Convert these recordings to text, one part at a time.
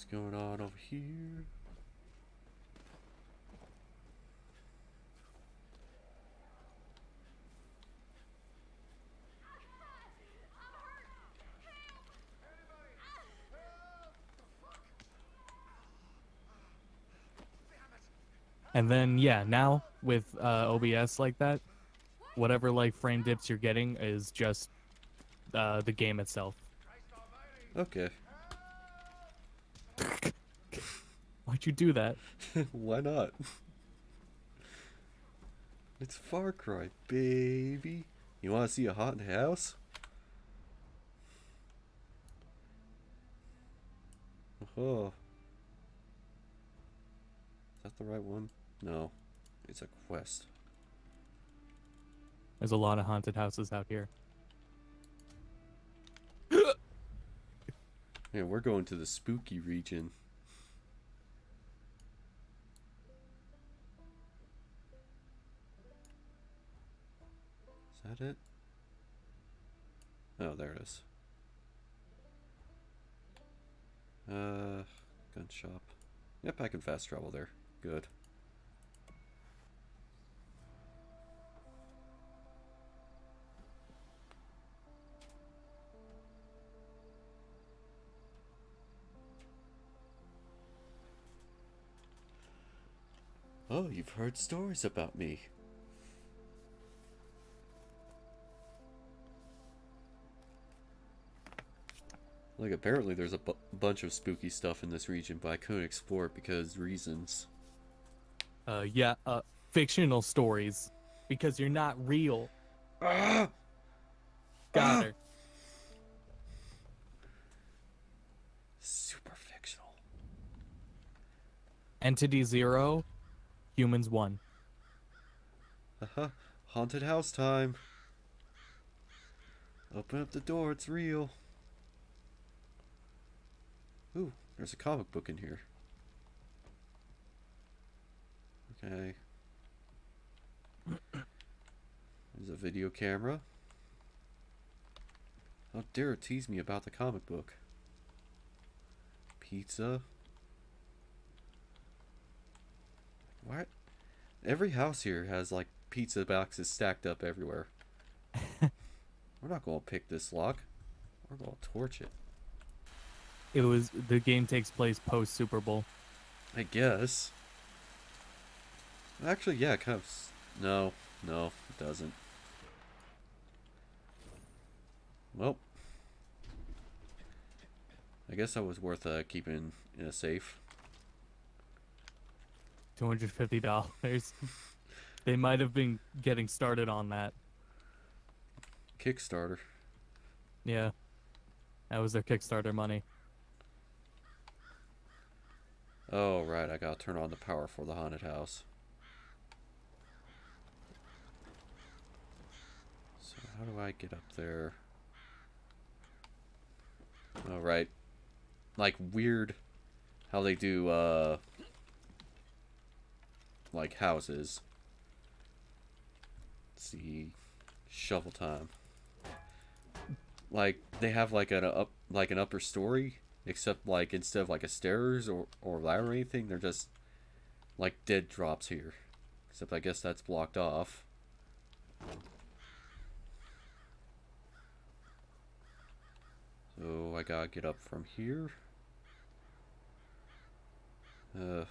What's going on over here? And then yeah, now with uh, OBS like that, whatever like frame dips you're getting is just uh, the game itself. Okay. Why'd you do that? Why not? It's Far Cry, baby. You want to see a haunted house? Oh. Uh-huh. Is that the right one? No. It's a quest. There's a lot of haunted houses out here. Yeah, we're going to the spooky region. That it? Oh, there it is. Uh, gun shop. Yep, I can fast travel there. Good. Oh, you've heard stories about me. Like, apparently there's a bu bunch of spooky stuff in this region, but I couldn't explore it because reasons. Uh, yeah, uh, fictional stories, because you're not real. Ah! Got her. Super fictional. Entity zero, humans one. Haha, haunted house time. Open up the door, it's real. Ooh, there's a comic book in here. Okay. There's a video camera. How dare it tease me about the comic book. Pizza. What? Every house here has like pizza boxes stacked up everywhere. We're not gonna pick this lock. We're gonna torch it. It was the game takes place post Super Bowl. I guess. Actually, yeah, kind of. No, no, it doesn't. Well, I guess that was worth uh, keeping in a safe. Two hundred fifty dollars. they might have been getting started on that. Kickstarter. Yeah, that was their Kickstarter money. Oh, right, I gotta turn on the power for the haunted house. So, how do I get up there? Oh, right. Like, weird how they do, uh, like houses. Let's see. Shovel time. Like, they have like an up, like an upper story, except like instead of like a stairs or, or ladder or anything, they're just like dead drops here. Except I guess that's blocked off. So I gotta get up from here. Uh.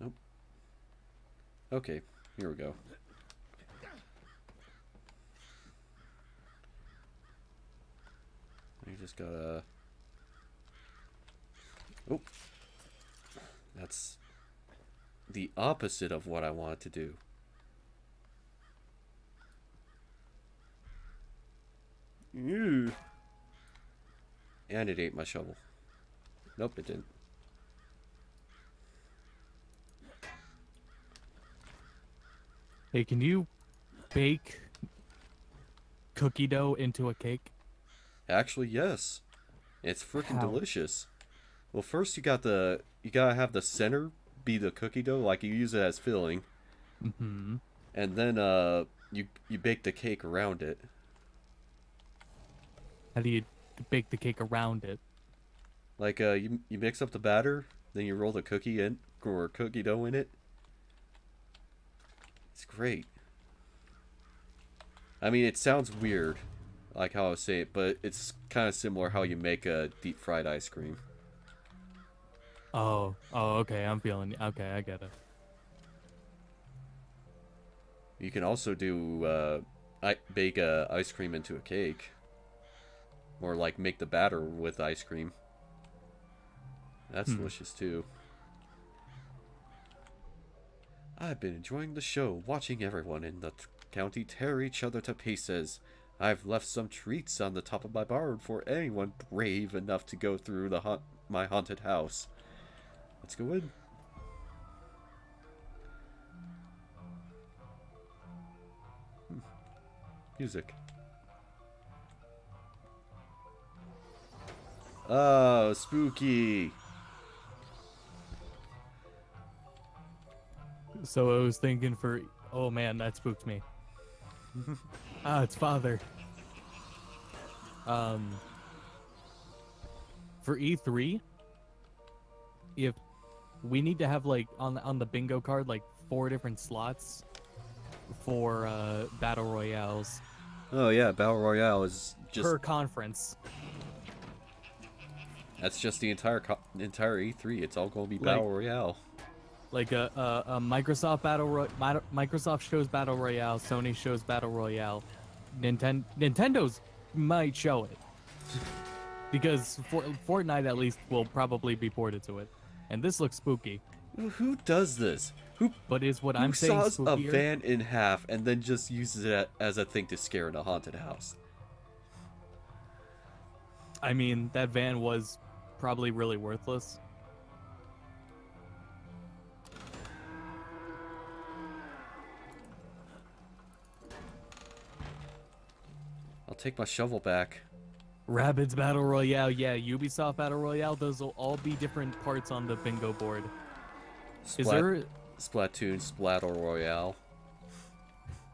Nope. Okay, here we go. You just gotta. Oh. That's the opposite of what I wanted to do. Ew. And it ate my shovel. Nope, it didn't. Hey, can you bake cookie dough into a cake? Actually, yes. It's freaking delicious. Well, first you got the you gotta have the center be the cookie dough, like you use it as filling, Mm-hmm. and then uh you you bake the cake around it. How do you bake the cake around it? Like uh, you you mix up the batter, then you roll the cookie in or cookie dough in it. It's great. I mean, it sounds weird, like how I say it, but it's kind of similar how you make a deep fried ice cream. Oh, oh, okay. I'm feeling. Okay, I get it. You can also do uh, I bake uh, ice cream into a cake, or like make the batter with ice cream. That's Hmm. delicious too. I've been enjoying the show, watching everyone in the county tear each other to pieces. I've left some treats on the top of my barn for anyone brave enough to go through the haunt- my haunted house. Let's go in. Hmm. Music. Oh, spooky. So I was thinking for. Oh man, that spooked me. ah, it's father. Um. For E3, if we need to have like on the on the bingo card like four different slots for uh battle royales Oh yeah, Battle Royale is just per conference. that's just the entire co- entire E3. It's all going to be Like- Battle Royale. Like a, a, a Microsoft battle Ro- Mi- Microsoft shows battle royale, Sony shows battle royale, Ninten- Nintendo's might show it because for- Fortnite at least will probably be ported to it, and this looks spooky. Who does this? Who But is what who I'm saying saws a van in half and then just uses it as a thing to scare in a haunted house? I mean, that van was probably really worthless. Take my shovel back. Rabbids Battle Royale, yeah, Ubisoft Battle Royale, those will all be different parts on the bingo board. Is there Splatoon Splatter Royale?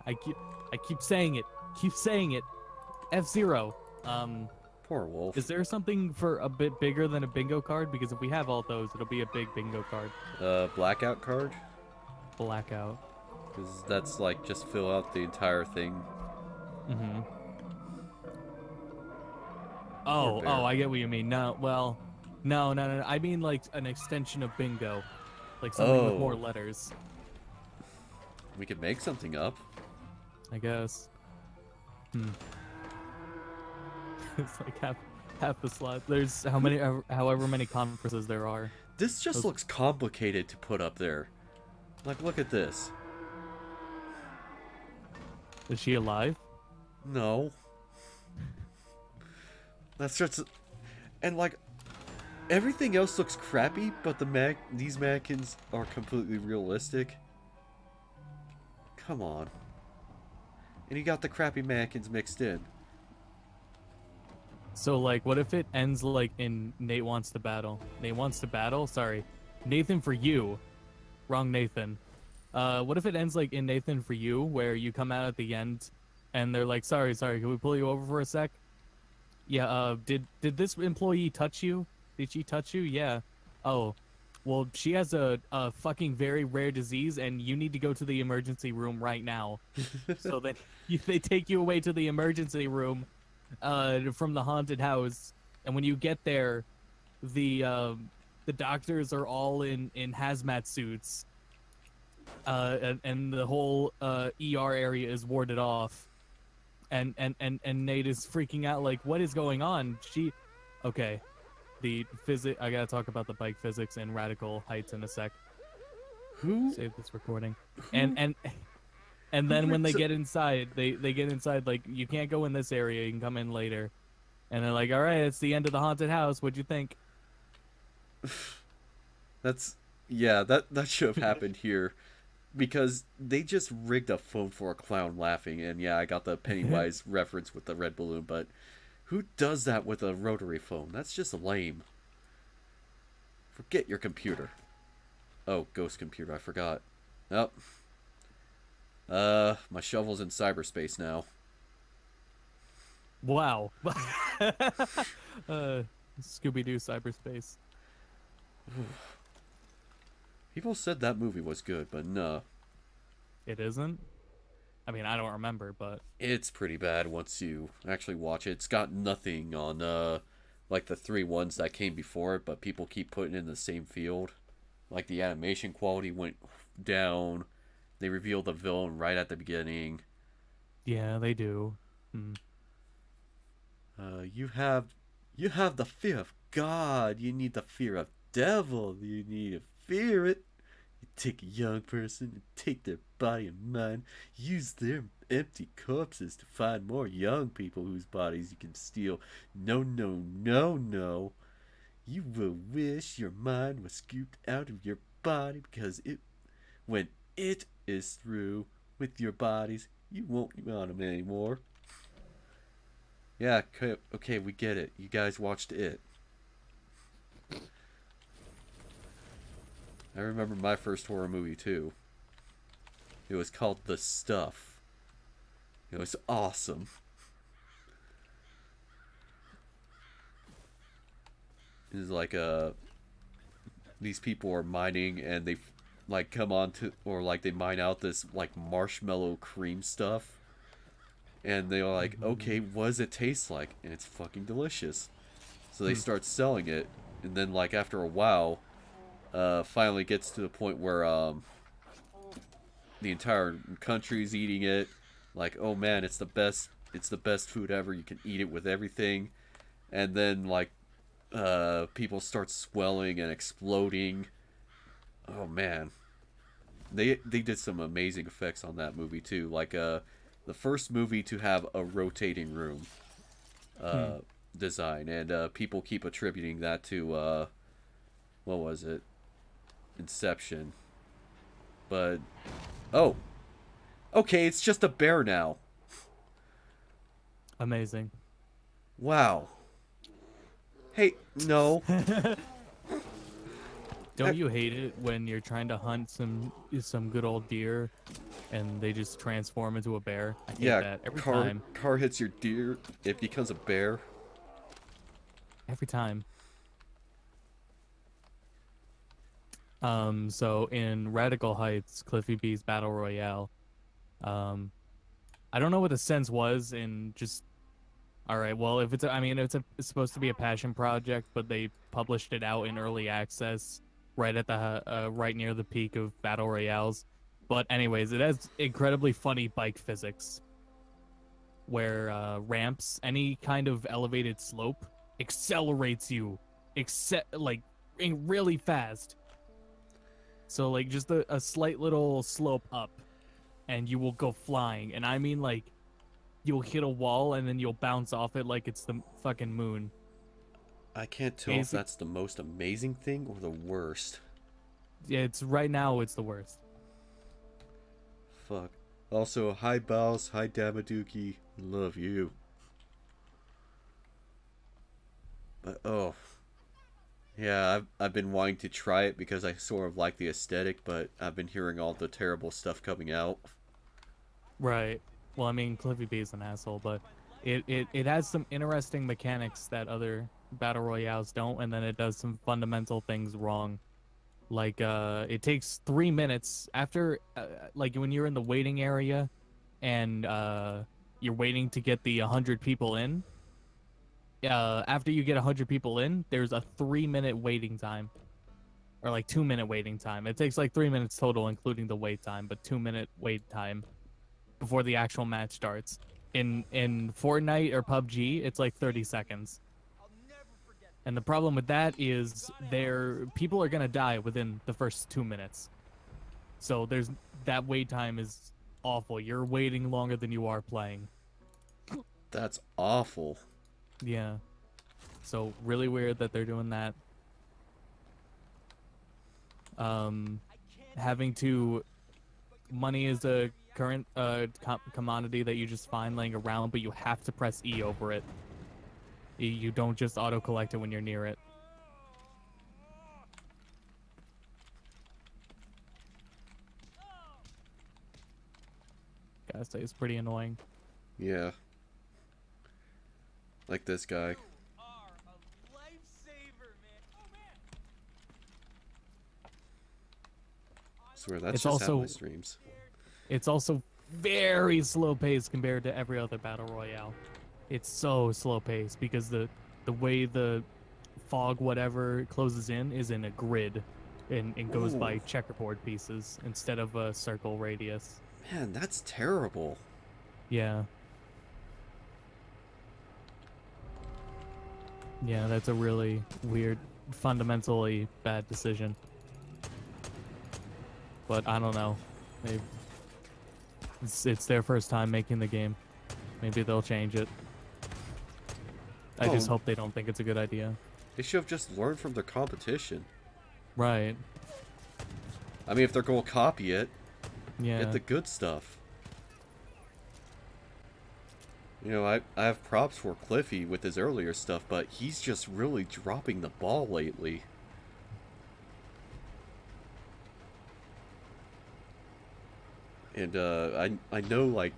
I keep I keep saying it. Keep saying it. F Zero. Um Poor wolf. is there something for a bit bigger than a bingo card? Because if we have all those, it'll be a big bingo card. Uh, blackout card? Blackout. Because that's like just fill out the entire thing. Mm-hmm. Oh, oh, I get what you mean. No, well, no, no, no. no. I mean like an extension of bingo, like something with more Oh. letters. We could make something up. I guess. Hmm. it's like half half the slot. There's how many, however many conferences there are. This just Those- looks complicated to put up there. Like, look at this. Is she alive? No. That's just, and like, everything else looks crappy, but the mag these mannequins are completely realistic. Come on. And you got the crappy mannequins mixed in. So like, what if it ends like in Nate wants to battle? Nate wants to battle. Sorry, Nathan for you. Wrong Nathan. Uh, what if it ends like in Nathan for you, where you come out at the end, and they're like, "Sorry, sorry, can we pull you over for a sec?" Yeah. Uh, did did this employee touch you? Did she touch you? Yeah. Oh, well, she has a, a fucking very rare disease, and you need to go to the emergency room right now. so then you, they take you away to the emergency room uh, from the haunted house, and when you get there, the um, the doctors are all in in hazmat suits, uh, and, and the whole uh, ER area is warded off, and and and and Nate is freaking out like, what is going on? She, okay, the physic. I gotta talk about the bike physics and radical heights in a sec. Who? Save this recording, and and. And then when they get inside, they they get inside like you can't go in this area. You can come in later. And they're like, "All right, it's the end of the haunted house. What'd you think?" That's yeah. That that should have happened here, because they just rigged a phone for a clown laughing, and yeah, I got the Pennywise reference with the red balloon, but who does that with a rotary phone? That's just lame. Forget your computer. Oh, ghost computer. I forgot. Oh. Uh, my shovel's in cyberspace now. Wow. uh, Scooby Doo cyberspace. People said that movie was good, but no. It isn't. I mean, I don't remember, but It's pretty bad once you actually watch it. It's got nothing on uh like the three ones that came before it, but people keep putting it in the same field. Like the animation quality went down. They reveal the villain right at the beginning. yeah, they do. Hmm. Uh, you have you have the fear of God. You need the fear of devil. You need fear it. You take a young person and take their body and mind, use their empty corpses to find more young people whose bodies you can steal. No, no, no, no. You will wish your mind was scooped out of your body because it, when it is through with your bodies, you won't want them anymore. Yeah, okay, okay, we get it. You guys watched it. I remember my first horror movie too. It was called The Stuff. It was awesome. It was like uh these people are mining and they like come on to or like they mine out this like marshmallow cream stuff and they're like, okay, what does it taste like? And it's fucking delicious. So they start selling it, and then like after a while, uh, finally gets to the point where um, the entire country's eating it. Like, oh man, it's the best. It's the best food ever. You can eat it with everything, and then like, uh, people start swelling and exploding. Oh man, they they did some amazing effects on that movie too. Like uh, the first movie to have a rotating room uh, design, and uh, people keep attributing that to uh, what was it, Inception. But oh, okay, it's just a bear now. Amazing. Wow. Hey, no. Don't you hate it when you're trying to hunt some some good old deer, and they just transform into a bear? I hate yeah, that every car time. car hits your deer, it becomes a bear. Every time. Um, so in Radical Heights, Cliffy B's Battle Royale, um, I don't know what the sense was in just. All right, well, if it's, a, I mean, it's, a, it's supposed to be a passion project, but they published it out in early access, right at the, uh, right near the peak of battle royales. But anyways, it has incredibly funny bike physics, where uh, ramps, any kind of elevated slope, accelerates you, except like really fast. So like just a, a slight little slope up, and you will go flying. And I mean like, you'll hit a wall and then you'll bounce off it like it's the fucking moon. I can't tell if that's the most amazing thing or the worst. Yeah, it's right now it's the worst. Fuck. Also, hi Bows, hi Damaduki, love you. But oh, yeah, I've I've been wanting to try it because I sort of like the aesthetic, but I've been hearing all the terrible stuff coming out. Right. Well, I mean, Cliffy B is an asshole, but it, it, it has some interesting mechanics that other battle royales don't, and then it does some fundamental things wrong. Like, uh, it takes three minutes after, uh, like, when you're in the waiting area and uh, you're waiting to get the 100 people in. Uh, after you get 100 people in, there's a three minute waiting time. Or like two minute waiting time. It takes like three minutes total, including the wait time, but two minute wait time before the actual match starts. In in Fortnite or PUBG, it's like 30 seconds. And the problem with that is there people are gonna die within the first two minutes. So there's that wait time is awful. You're waiting longer than you are playing. That's awful. Yeah. So really weird that they're doing that. Um, having to money is a current uh com- commodity that you just find laying around, but you have to press E over it. You don't just auto collect it when you're near it. Gotta say, it's pretty annoying. Yeah. Like this guy. are a lifesaver, man. Oh man. swear that's It's just how my also- streams. It's also very slow paced compared to every other battle royale. It's so slow paced because the the way the fog whatever closes in is in a grid and, and goes by checkerboard pieces instead of a circle radius. Man, that's terrible. Yeah. Yeah, that's a really weird, fundamentally bad decision. But I don't know. Maybe it's it's their first time making the game. Maybe they'll change it. I just Oh. hope they don't think it's a good idea. They should have just learned from their competition. Right. I mean, if they're going to copy it, Yeah. get the good stuff. You know, I, I have props for Cliffy with his earlier stuff, but he's just really dropping the ball lately. And uh, I I know like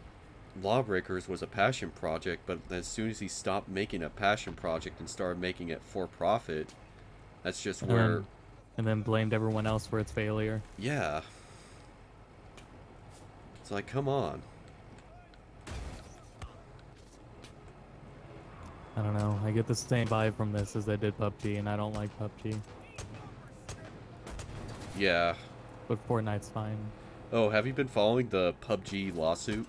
Lawbreakers was a passion project, but as soon as he stopped making a passion project and started making it for profit, that's just and, where then, and then blamed everyone else for its failure. yeah. It's like, come on. I don't know. I get the same vibe from this as I did PUBG, and I don't like PUBG. Yeah. But Fortnite's fine. Oh, have you been following the PUBG lawsuit?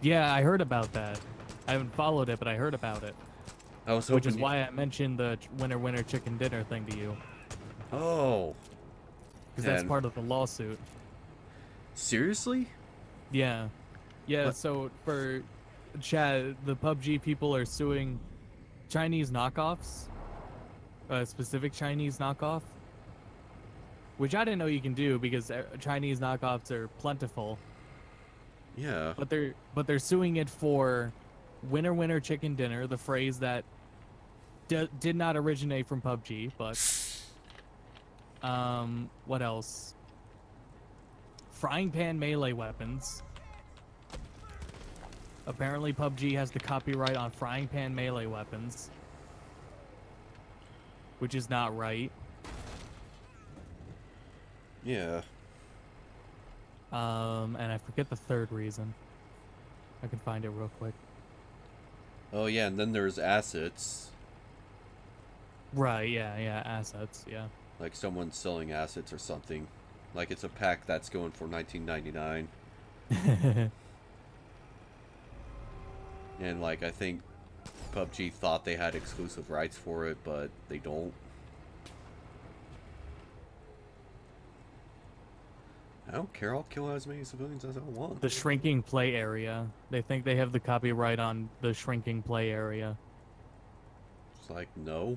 Yeah, I heard about that. I haven't followed it, but I heard about it. I was Which is you- why I mentioned the winner winner chicken dinner thing to you. Oh, Because that's part of the lawsuit. seriously? Yeah. Yeah, What- so for Chad, the PUBG people are suing Chinese knockoffs, a specific Chinese knockoff, which I didn't know you can do because uh, Chinese knockoffs are plentiful. Yeah. But they're but they're suing it for winner winner chicken dinner, the phrase that did not originate from PUBG, but um what else? Frying pan melee weapons. Apparently PUBG has the copyright on frying pan melee weapons. Which is not right. Yeah. Um and I forget the third reason. I can find it real quick. Oh yeah, and then there's assets. Right, yeah, yeah, assets, yeah. Like someone's selling assets or something. Like it's a pack that's going for 19.99, and like I think PUBG thought they had exclusive rights for it, but they don't. I don't care. I'll kill as many civilians as I want. the shrinking play area. They think they have the copyright on the shrinking play area. It's like no.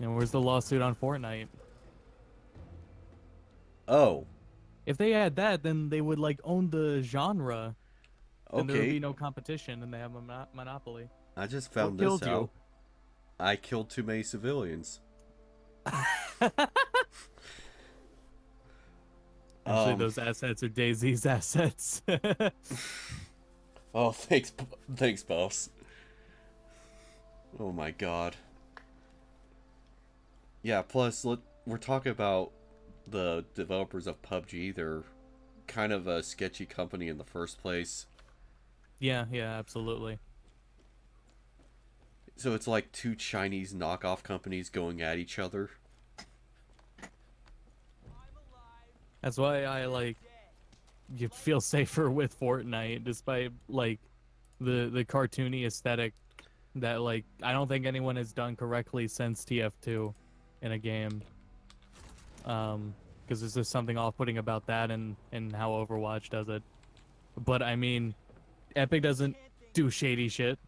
And where's the lawsuit on Fortnite? Oh, If they had that, then they would like own the genre, and there would okay. be no competition, and they have a mono- monopoly. I just found killed this you? out. I killed too many civilians. Actually, Um, those assets are Daisy's assets. Oh, thanks, thanks, boss. Oh my god. Yeah. Plus, let, we're talking about the developers of PUBG. They're kind of a sketchy company in the first place. Yeah, yeah, absolutely. So it's like two Chinese knockoff companies going at each other. That's why I like you feel safer with Fortnite, despite like the the cartoony aesthetic that like I don't think anyone has done correctly since TF2 in a game. Um, because there's just something off-putting about that and and how Overwatch does it. But I mean, Epic doesn't do shady shit.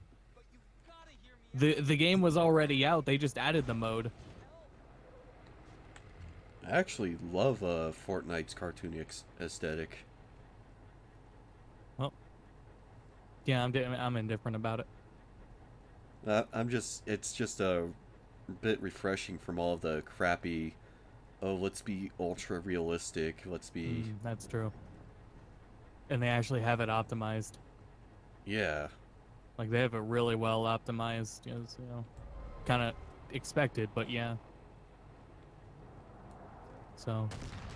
The the game was already out. They just added the mode. I actually love uh, Fortnite's cartoony aesthetic. Well. Yeah, I'm I'm indifferent about it. Uh, I'm just, it's just a bit refreshing from all of the crappy, oh, let's be ultra realistic, let's be, Mm, that's true. And they actually have it optimized. Yeah. Like they have it really well optimized. You know, so, you know kind of expected, but yeah. So,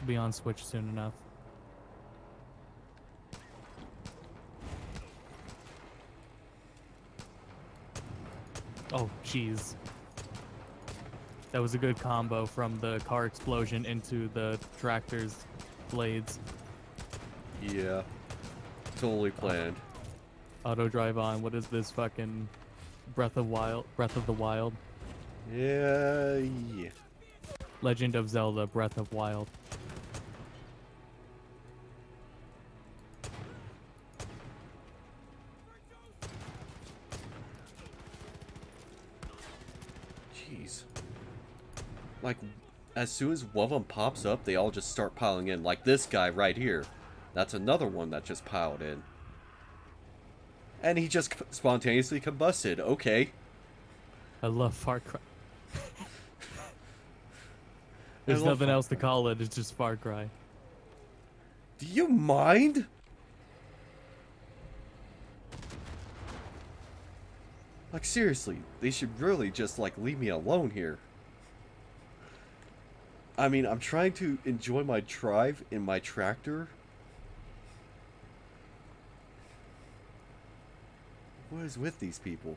be on Switch soon enough. Oh, jeez. That was a good combo from the car explosion into the tractor's blades. Yeah. Totally planned. Auto drive on. What is this fucking Breath of Wild? Breath of the Wild. Yeah, yeah. Legend of Zelda: Breath of Wild. Jeez. Like, as soon as one of them pops up, they all just start piling in. Like this guy right here. That's another one that just piled in. And he just spontaneously combusted. Okay. I love Far Cry. There's love nothing Far else to call it. It's just Far Cry. Do you mind? Like seriously, they should really just like leave me alone here. I mean, I'm trying to enjoy my drive in my tractor. What is with these people?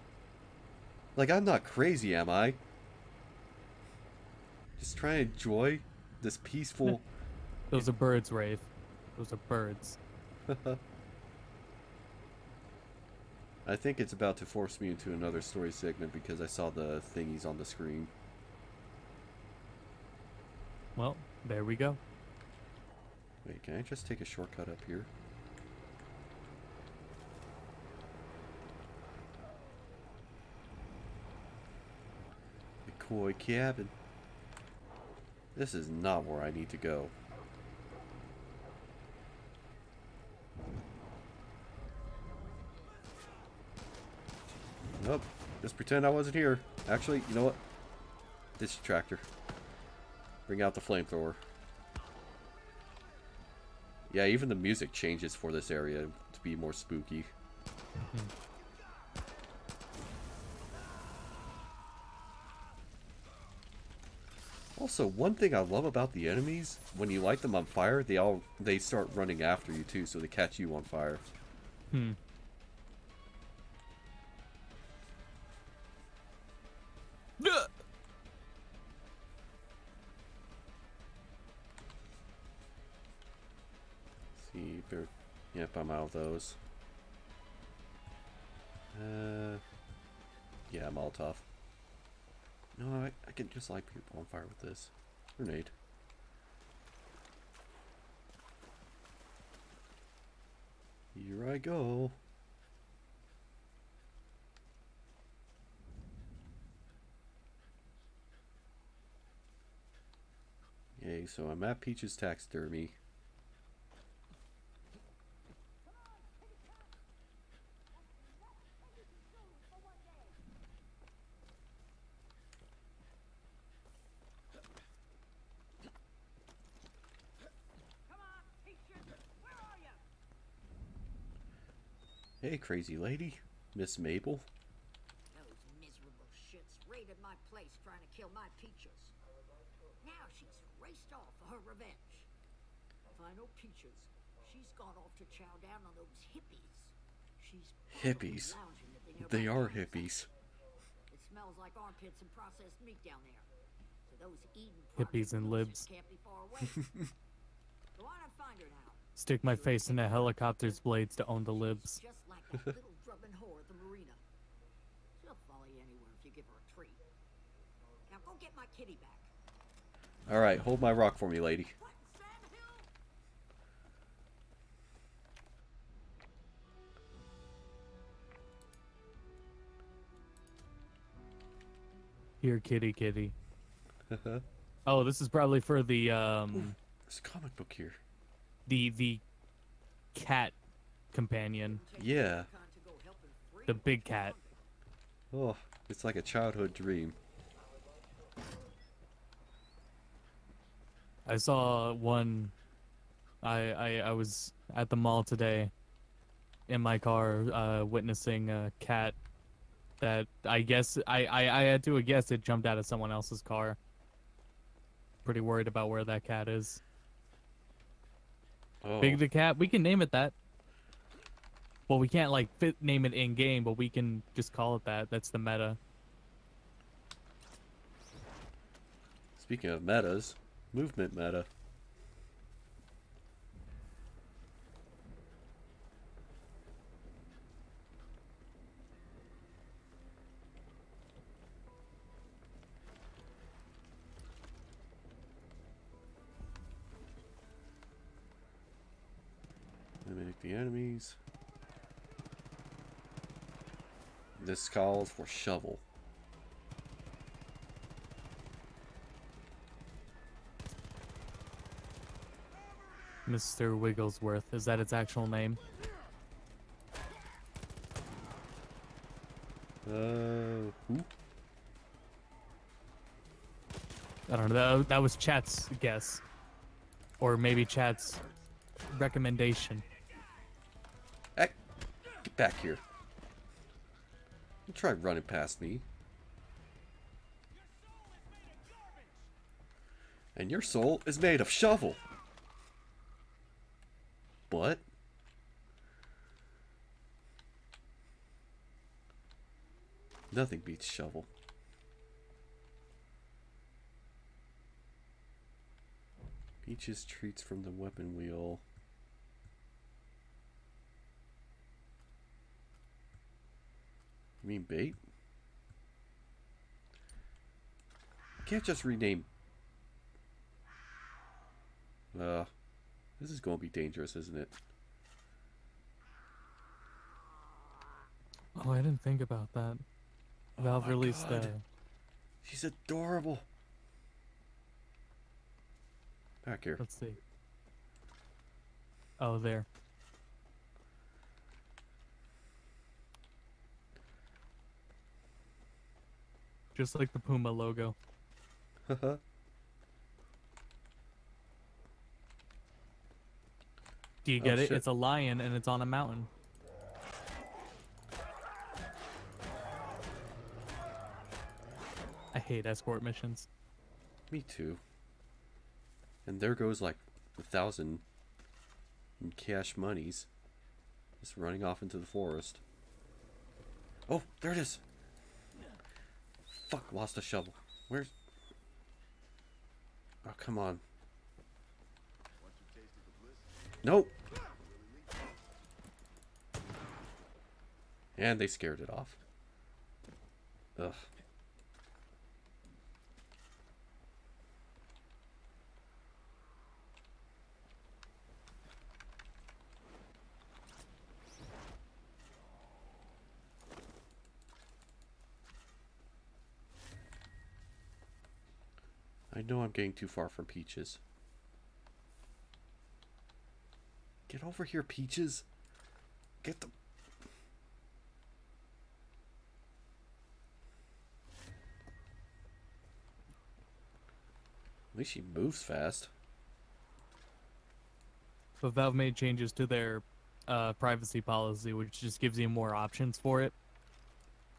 Like, I'm not crazy, am I? Just trying to enjoy this peaceful. Those are birds, Rafe. Those are birds. I think it's about to force me into another story segment because I saw the thingies on the screen. Well, there we go. Wait, can I just take a shortcut up here? Koi cabin. This is not where I need to go. Nope. Just pretend I wasn't here. Actually, you know what? This tractor. Bring out the flamethrower. Yeah, even the music changes for this area to be more spooky. Mm-hmm. Also, one thing I love about the enemies, when you light them on fire, they all they start running after you too, so they catch you on fire. Hmm. see, there. Yep, I'm out of those. Uh, yeah, Molotov. No, I, I can just light people on fire with this grenade. Here I go. Okay, so I'm at Peach's Taxidermy. Come on, Peaches, where are you? Hey, crazy lady. Miss Mabel. Those miserable shits raided my place trying to kill my peaches. Now she's raced off for her revenge. If I know Peaches, she's gone off to chow down on those hippies. She's Hippies. the They are hippies. It smells like armpits and processed meat down there. So those Eden Hippies and libs. Can't be far away. Go on and find her now. Stick my face in a helicopter's blades to own the libs. Just like that little drubbing whore at the marina. She'll follow you anywhere if you give her a treat. Now go get my kitty back. Alright, hold my rock for me, lady. What, Here, kitty, kitty. Oh, this is probably for the um There's a comic book here. the the cat companion, Yeah. the big cat. Oh, it's like a childhood dream. I saw one. I I I was at the mall today, in my car, uh, witnessing a cat that I guess I, I I had to guess it jumped out of someone else's car. Pretty worried about where that cat is. Oh, Big the cat. We can name it that. Well, we can't like fit, name it in game, but we can just call it that. That's the meta. speaking of metas, movement meta. The enemies. This calls for shovel. Mr. Wigglesworth. Is that its actual name? Uh, who? I don't know. That, that was chat's guess, or maybe chat's recommendation. Hey, get back here. Try running past me. And your soul is made of shovel. What? Nothing beats shovel. Peaches treats from the weapon wheel. You mean bait? Can't just rename. Uh, this is going to be dangerous, isn't it? Oh, I didn't think about that. Valve my released God. the. She's adorable. Back here. Let's see. Oh, there. Just like the Puma logo. Uh-huh. Do you Oh, get it? shit. It's a lion and it's on a mountain. I hate escort missions. Me too. And there goes like a thousand in cash monies. Just running off into the forest. Oh, there it is. Fuck, lost a shovel. Where's. Oh, come on. Nope. And they scared it off. Ugh. Know I'm getting too far from Peaches. Get over here, Peaches. Get the. At least she moves fast. But Valve made changes to their uh, privacy policy, which just gives you more options for it,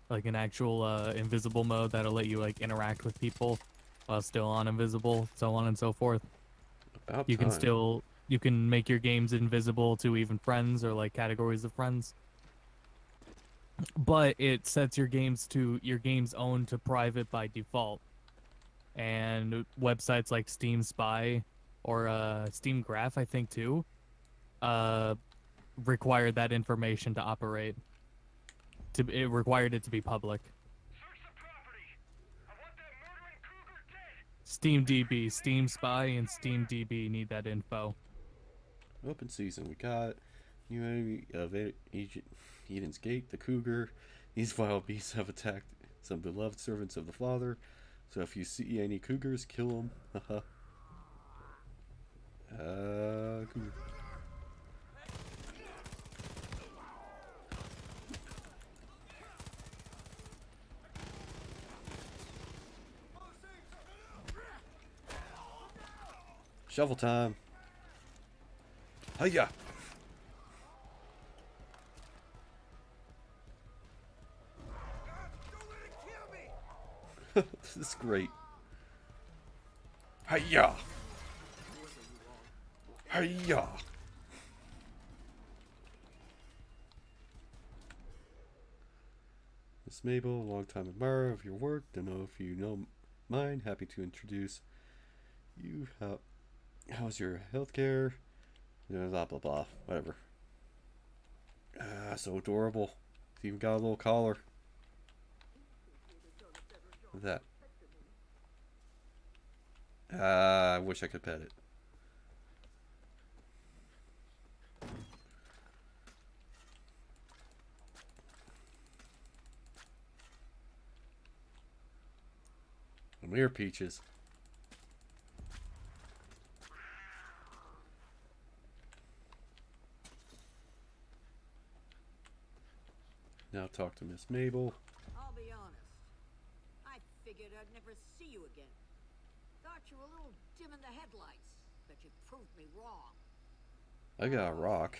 like an actual uh, invisible mode that'll let you like interact with people while still on invisible, so on and so forth. About You can still you can make your games invisible to even friends or like categories of friends. But it sets your games to your games own to private by default. And websites like Steam Spy or uh, Steam Graph, I think too, uh, required that information to operate. To it required it to be public. Steam DB, Steam Spy, and Steam DB need that info. Open season. We got new enemy of Agent Eden's Gate, the Cougar. These wild beasts have attacked some beloved servants of the Father. So if you see any cougars, kill them. Uh, cougar. Shovel time. Hiya! God, this is great. Hiya! Hiya! Miss Mabel, long-time admirer of your work. Don't know if you know mine. Happy to introduce you. Have how's your healthcare? Blah blah blah. Whatever. Ah, so adorable. It's even got a little collar. At that. Ah, I wish I could pet it. Come here, Peaches. Now talk to Miss Mabel. I'll be honest. I figured I'd never see you again. Thought you were a little dim in the headlights, but you proved me wrong. I got a rock.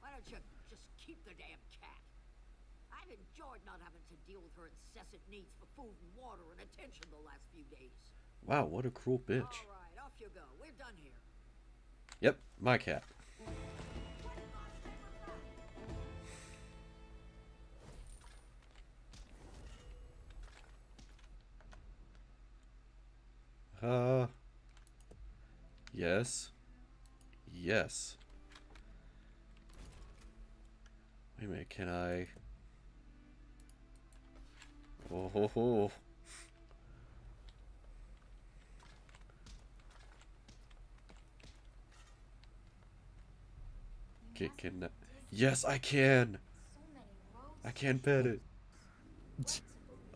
Why don't you just keep the damn cat? I've enjoyed not having to deal with her incessant needs for food and water and attention the last few days. Wow, what a cruel bitch. All right, off you go. We're done here. Yep, my cat. Uh. Yes. Yes. Wait a minute, can I. Oh ho ho. Can I- Yes, I can. I can pet it.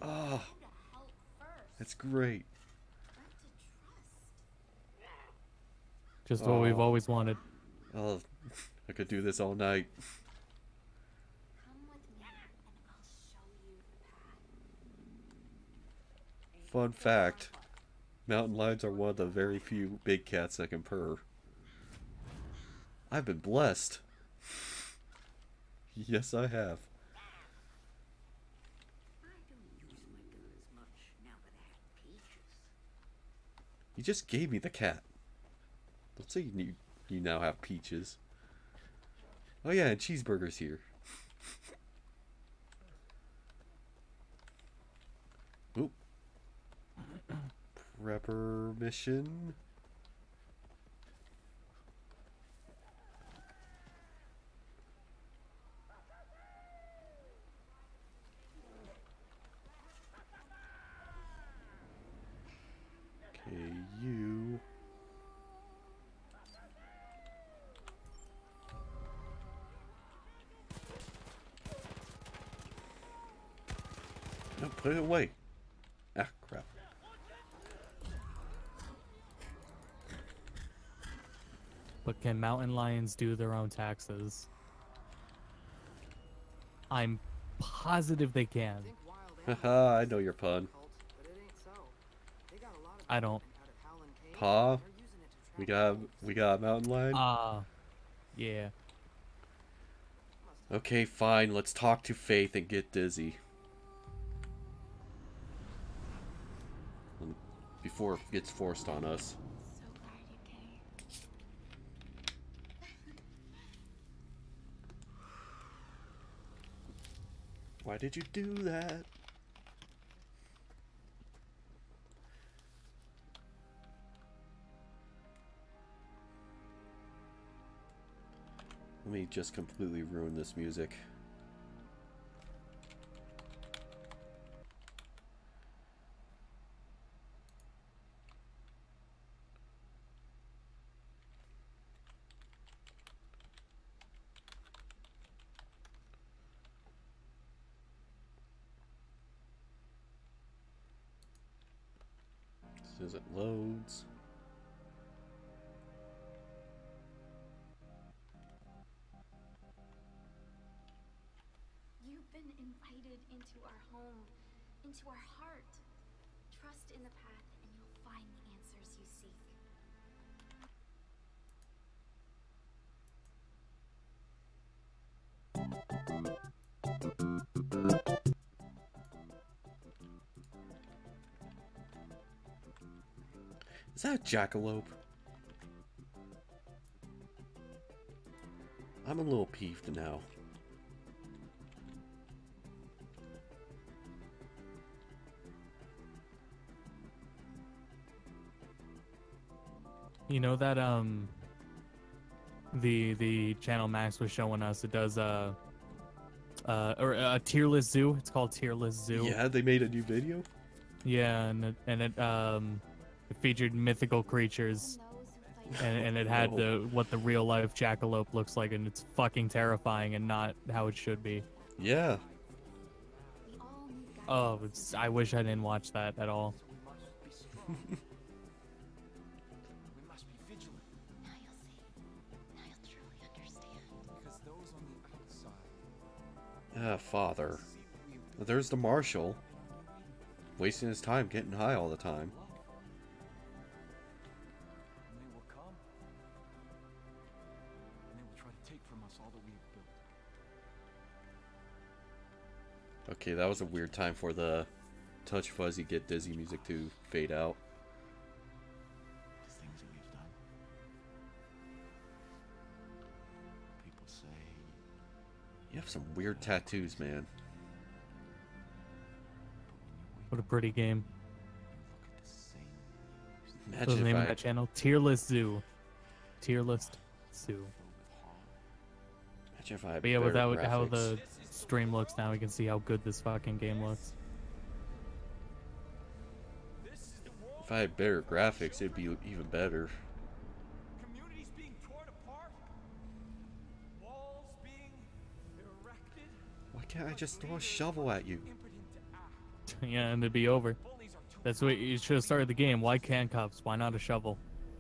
Ah, that's great. Just what we've Oh. always wanted. Oh, I could do this all night. Come with me and I'll show you the path. Fun fact mountain lions are one of the very few big cats that can purr. I've been blessed. Yes, I have. I don't use my gun as much now that I have peaches. You just gave me the cat. Don't say you, you now have peaches. Oh, yeah, and cheeseburgers here. Oop. Prepper mission. Okay, you. No, put it away. Ah, crap. But can mountain lions do their own taxes? I'm positive they can. Think wild Haha, I know your pun. cult, but it ain't so. They got a lot of I don't. equipment out at Howland Cave, Pa, and they're using it to We got we got a mountain lion. Ah, yeah. Okay, fine. Let's talk to Faith and get dizzy. Before it gets forced on us. Why did you do that? Let me just completely ruin this music. into our heart. Trust in the path and you'll find the answers you seek. Is that jackalope? I'm a little peeved now. You know that um the the channel Max was showing us it does uh uh or a tierless zoo. It's called tierless zoo. Yeah, they made a new video. Yeah, and it, and it um it featured mythical creatures Those who fight and, and it had the what the real life jackalope looks like and it's fucking terrifying and not how it should be. Yeah. we all need guidance. Oh, it's, I wish I didn't watch that at all. Ah, father. There's the marshal. Wasting his time getting high all the time. Okay, that was a weird time for the touch fuzzy get dizzy music to fade out. Some weird tattoos, man. What a pretty game. look at the same things What's the name if of that channel? Tierless Zoo. Tierless Zoo. filled with horror. imagine if I had But yeah, without how the stream looks now, we can see how good this fucking game looks. This is the world If I had better graphics, it'd be even better. Can't I just throw a shovel at you? Impotent to act. yeah, and it'd be over. Bullies are too That's what you should have started the game. Why handcuffs? Why not a shovel?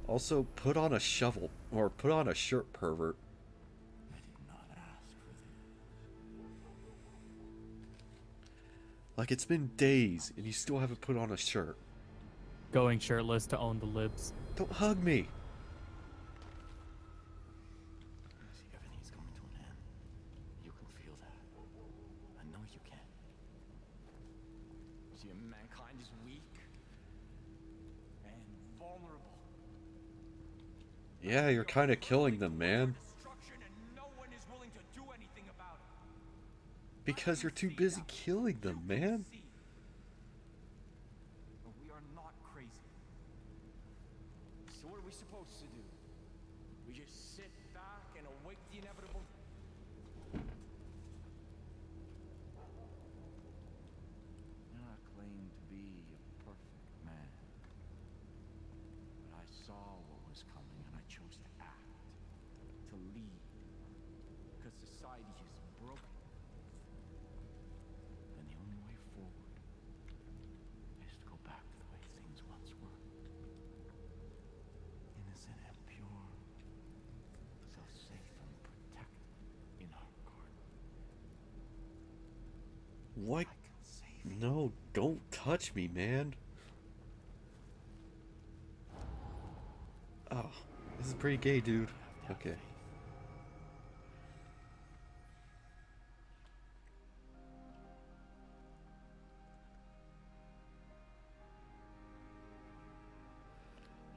Also, put on a shovel or put on a shirt, pervert. I did not ask for this. Like it's been days and you still haven't put on a shirt. Going shirtless to own the libs. Don't hug me. See, everything's coming to an end. You can feel that. I know you can. See, mankind is weak and vulnerable. Yeah, you're kind of killing them, man. Because you're too busy killing them, man. See. But we are not crazy. So what are we supposed to do? We just sit back and await the inevitable? I claim to be a perfect man. But I saw what was coming and I chose to act, to lead. Because society is broken. And the only way forward is to go back to the way things once were. Innocent and pure. So safe and protected in our garden. What? I can save you. No, don't touch me, man. Oh, this is pretty gay, dude. Okay.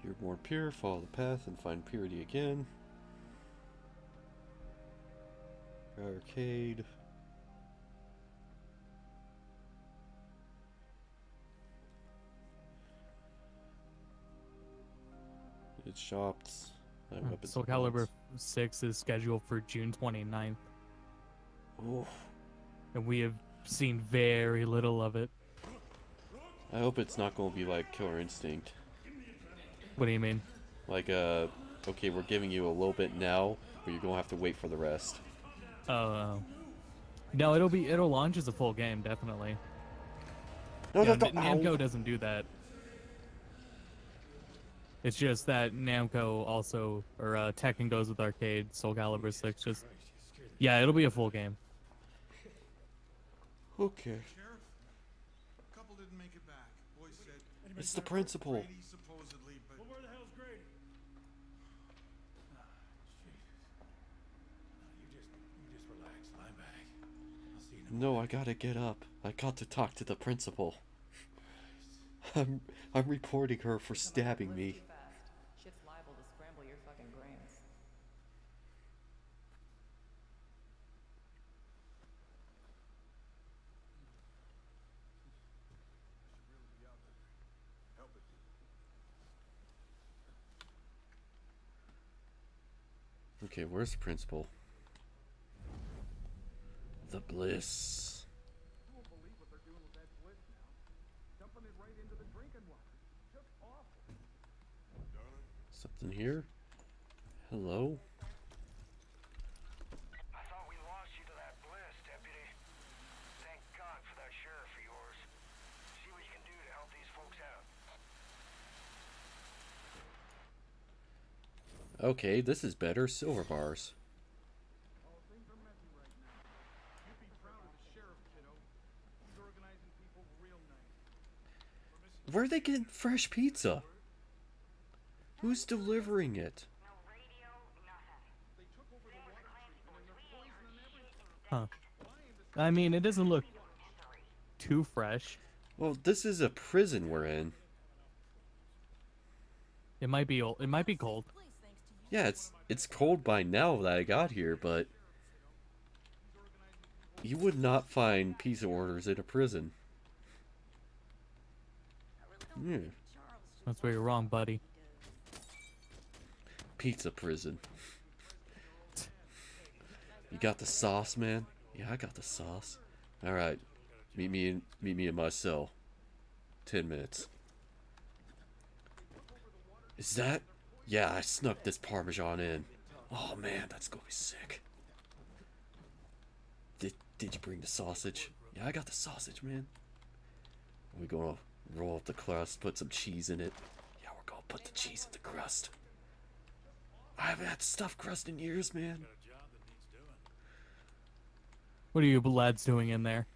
You're more pure, follow the path, and find purity again. Arcade. It's shops. uh, weapons Soul Calibur 6 is scheduled for June 29th, Oof. and we have seen very little of it. I hope it's not going to be like Killer Instinct. What do you mean? Like, uh, okay, we're giving you a little bit now, but you're going to have to wait for the rest. Oh, oh. no, it'll be it'll launch as a full game, definitely. No, Yeah, no, no, Namco doesn't do that. It's just that Namco also, or uh, Tekken goes with arcade, Soul Calibur 6 just... Yeah, it'll be a full game. Okay. It's the principal. No, I gotta get up. I got to talk to the principal. I'm, I'm reporting her for stabbing me. Okay, where's the principal? The bliss. You won't believe what they're doing with that bliss now. Dumping it right into the drinking water. Just awful. Something here? Hello? I thought we lost you to that bliss, deputy. Thank God for that sheriff of yours. See what you can do to help these folks out. Okay, this is better. Silver bars. Things are messy right now. You'd be proud of the sheriff, kiddo. He's organizing people real nice. Where are they getting fresh pizza? Who's delivering it? No radio, nothing. They took over the water treatment and they're poisoning everything. Huh. I mean, it doesn't look too fresh. Well, this is a prison we're in. It might be old. It might be cold. Yeah, it's it's cold by now that I got here, but you would not find pizza orders in a prison. Yeah, That's where you're wrong, buddy. pizza prison. You got the sauce, man? Yeah, I got the sauce. All right, meet me in meet me in my cell. Ten minutes. Is that? Yeah, I snuck this parmesan in. Oh man, that's gonna be sick. Did Did you bring the sausage? Yeah, I got the sausage, man. We're gonna roll up the crust, put some cheese in it. Yeah, we're gonna put the cheese in the crust. I haven't had stuffed crust in years, man. What are you lads doing in there?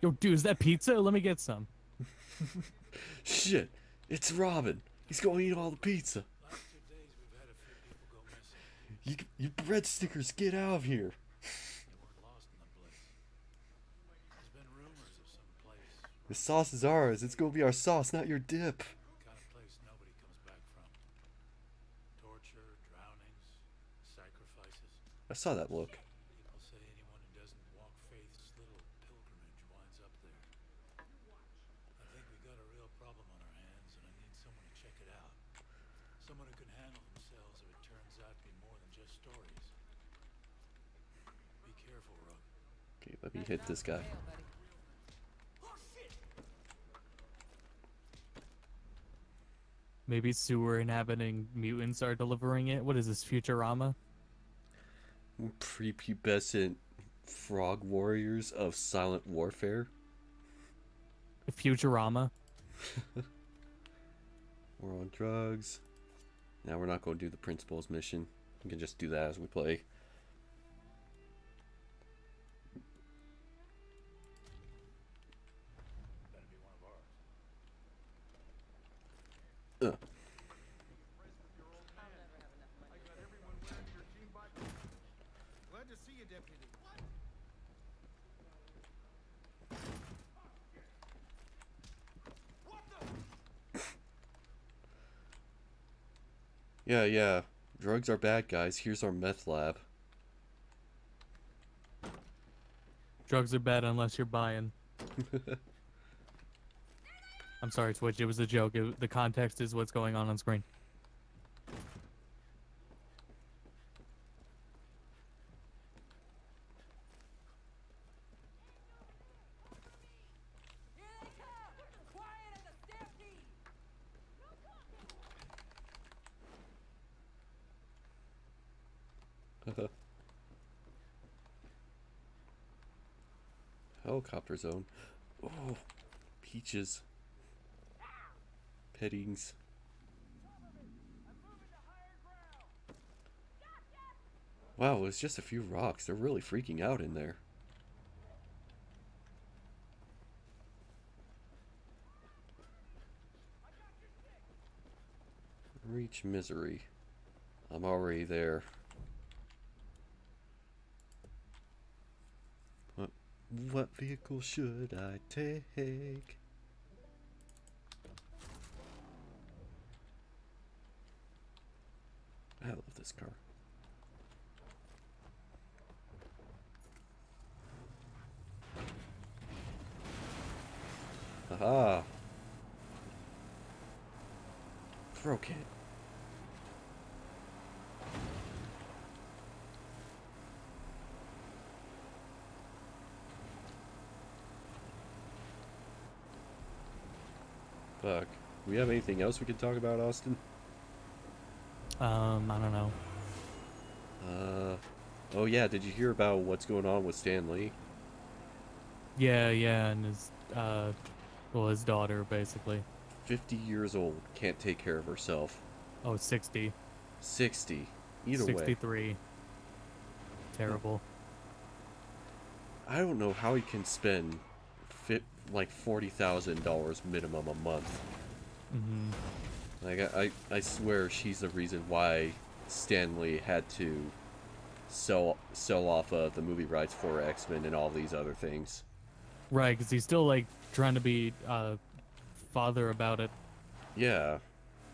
Yo, dude, is that pizza? Let me get some. Shit, it's Robin. He's gonna eat all the pizza. You, you bread stickers, get out of here. The sauce is ours. It's gonna be our sauce, not your dip. I saw that look. People say anyone who doesn't walk faith's little pilgrimage winds up there. I think we got a real problem on our hands, and I need someone to check it out. Someone who can handle themselves if it turns out to be more than just stories. Be careful, Rook. Hit this guy. Maybe sewer inhabiting mutants are delivering it. What is this, Futurama? Prepubescent frog warriors of silent warfare. Futurama. We're on drugs. Now we're not going to do the principal's mission. We can just do that as we play. Yeah, yeah. Drugs are bad, guys. Here's our meth lab. Drugs are bad unless you're buying. I'm sorry, Twitch. It was a joke. It, the context is what's going on on screen. Helicopter zone. Oh, peaches. Pettings. Wow, it's just a few rocks. They're really freaking out in there. Reach misery. I'm already there. What, vehicle should I take? I love this car. Aha! Throw kit. Fuck. Do we have anything else we can talk about, Austin? Um, I don't know. Uh, oh yeah, did you hear about what's going on with Stan Lee? Yeah, yeah, and his uh, well, his daughter basically. 50 years old, can't take care of herself. Oh, 60. 60. Either way. 63. Terrible. I don't know how he can spend like $40,000 minimum a month. hmm Like I, I I swear she's the reason why Stan Lee had to sell sell off uh, the movie rights for X Men and all these other things. Right, because he's still like trying to be uh, father about it, Yeah,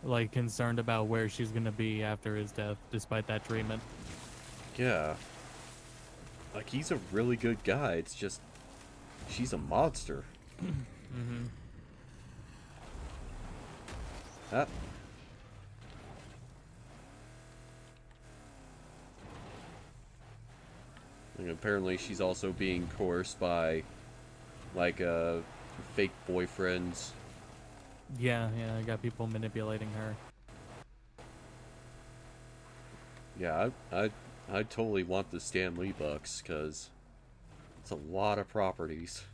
like concerned about where she's gonna be after his death, despite that treatment. yeah. Like he's a really good guy. It's just she's a monster. Mm-hmm. Ah. And apparently she's also being coerced by like uh fake boyfriends. Yeah, yeah, I got people manipulating her. Yeah, I I I totally want the Stan Lee bucks cuz it's a lot of properties.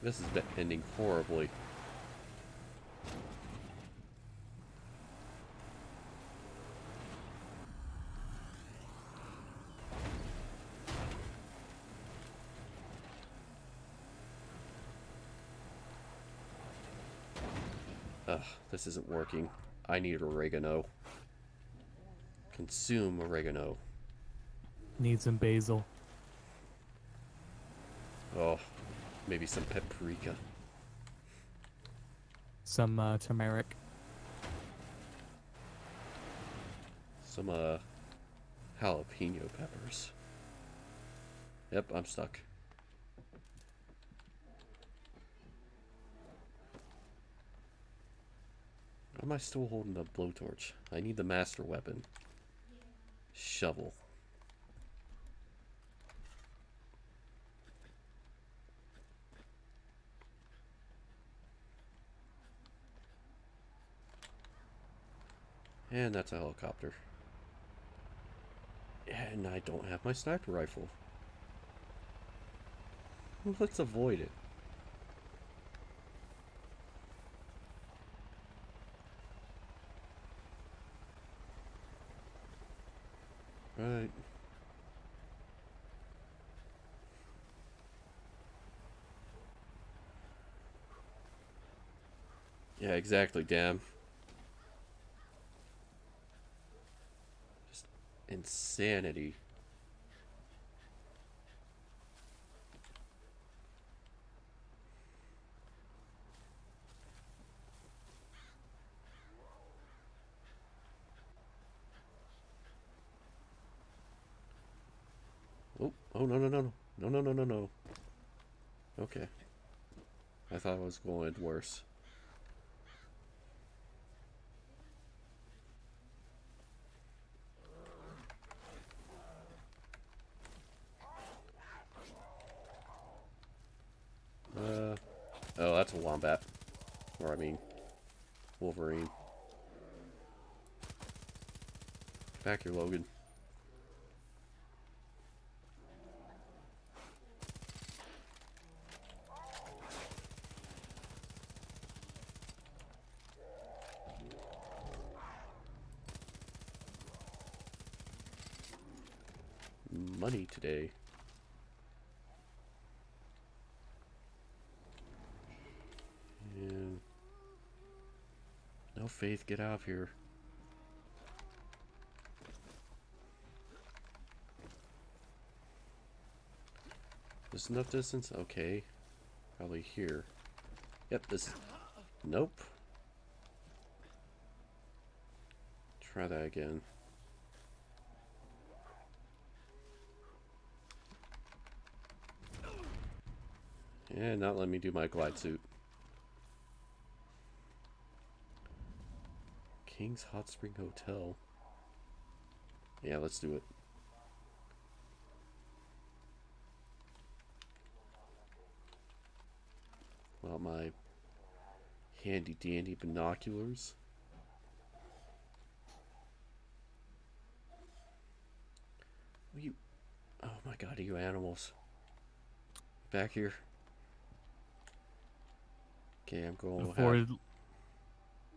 This is ending horribly. Ugh, this isn't working. I need oregano. Consume oregano. Need some basil. Oh, maybe some paprika. Some uh, turmeric. Some, uh, jalapeno peppers. Yep, I'm stuck. Why am I still holding the blowtorch? I need the master weapon. Shovel. And that's a helicopter. And I don't have my sniper rifle. Let's avoid it. Right. Yeah, exactly, damn. Insanity. Oh, oh no no no no no no no no no. Okay. I thought it was going worse. Uh, oh, that's a wombat. Or I mean, Wolverine. Back here, Logan. Money today. No faith, get out of here. Just enough distance? Okay. Probably here. Yep, this Nope. Try that again. Yeah, not let me do my glide suit. King's Hot Spring Hotel. Yeah, let's do it. Well, my handy dandy binoculars. You. Oh my god, are you animals. Back here. Okay, I'm going The to four, have-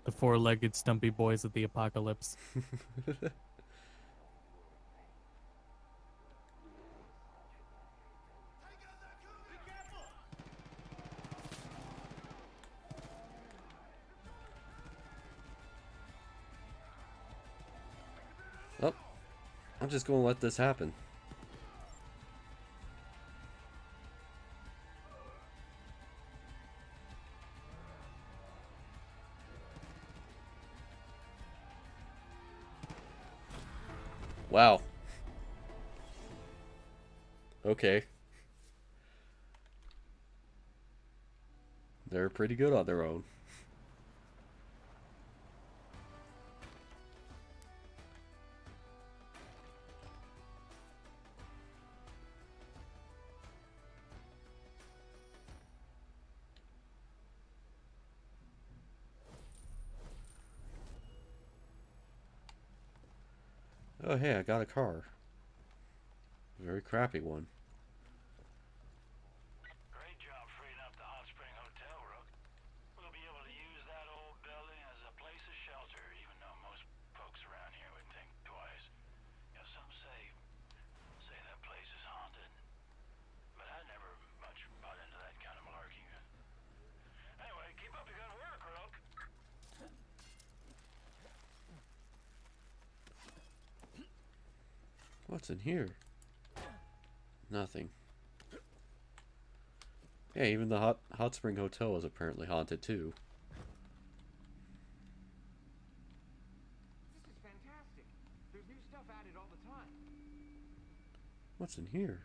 the four-legged stumpy boys of the apocalypse. Oh, I'm just going to let this happen. Pretty good on their own. Oh, hey, I got a car. Very crappy one. Great job freeing up the Hot Spring Hotel, Rook. We'll be able to use that old building as a place of shelter, even though most folks around here would think twice. You know, some say say that place is haunted, but I never much bought into that kind of malarkey. Anyway, keep up the good work, Rook. What's in here? Nothing. Yeah, even the hot hot spring hotel is apparently haunted too. This is fantastic. There's new stuff added all the time. What's in here?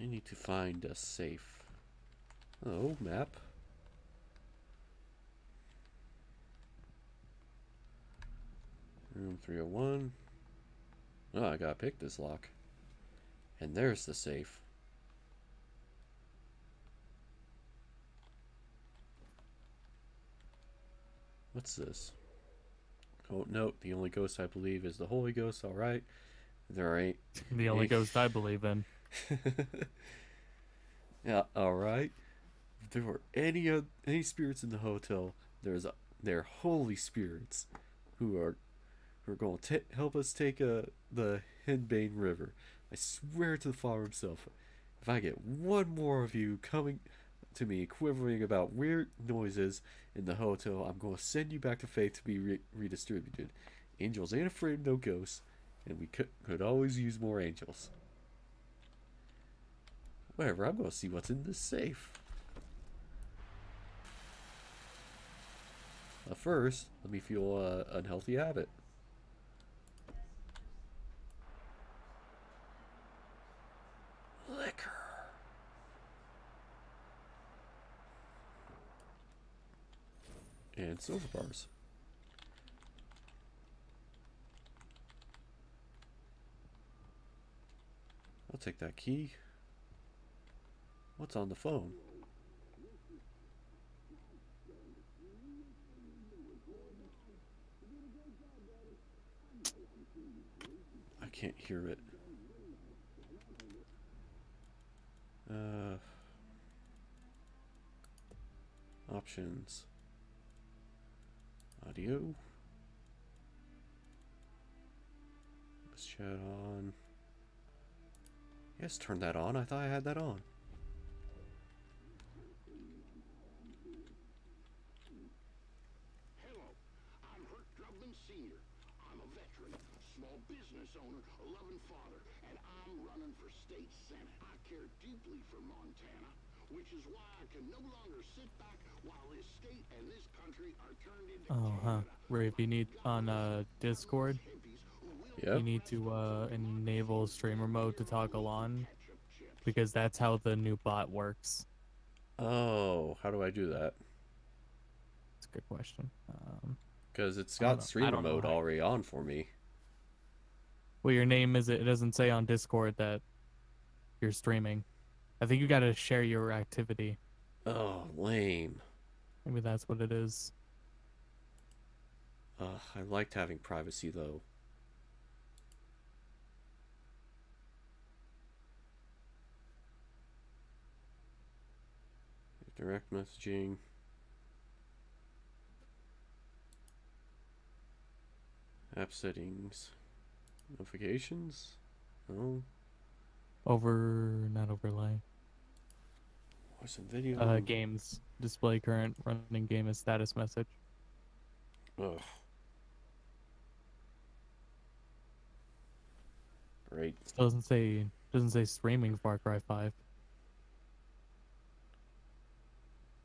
I need to find a safe. Oh, map. Room 301. Oh, I gotta pick this lock. And there's the safe. What's this? Oh, note, the only ghost I believe is the Holy Ghost, alright. There ain't. The only ghost I believe in. yeah, alright. If there were any any spirits in the hotel, there's a, they're holy spirits who are who are going to help us take uh, the Henbane River. I swear to the Father himself, if I get one more of you coming to me quivering about weird noises in the hotel, I'm going to send you back to Faith to be re- redistributed. Angels ain't afraid of no ghosts, and we could, could always use more angels. Whatever, I'm going to see what's in this safe. But first, let me fuel a unhealthy habit. Silver bars. I'll take that key. What's on the phone? I can't hear it. Uh, options. Audio. Let's chat on. Yes, turn that on. I thought I had that on. Hello, I'm Hurk Drubman Sr. I'm a veteran, small business owner, a loving father, and I'm running for state senate. I care deeply for Montana, which is why I can no longer sit back while this state and this country are turned into Oh, huh. Rave, you need on uh, Discord. Yep. You need to uh, enable streamer mode to toggle on because that's how the new bot works. Oh, how do I do that? It's a good question. Um, Because it's I don't got streamer mode already on for me. well, your name is it? It doesn't say on Discord that you're streaming. I think you gotta share your activity. Oh, lame. Maybe that's what it is. Ugh, I liked having privacy though. Direct messaging. App settings. Notifications? No. Over, not overlay. Or some video. Uh, games. Display current running game as status message. Ugh. Great. Doesn't say doesn't say streaming Far Cry 5.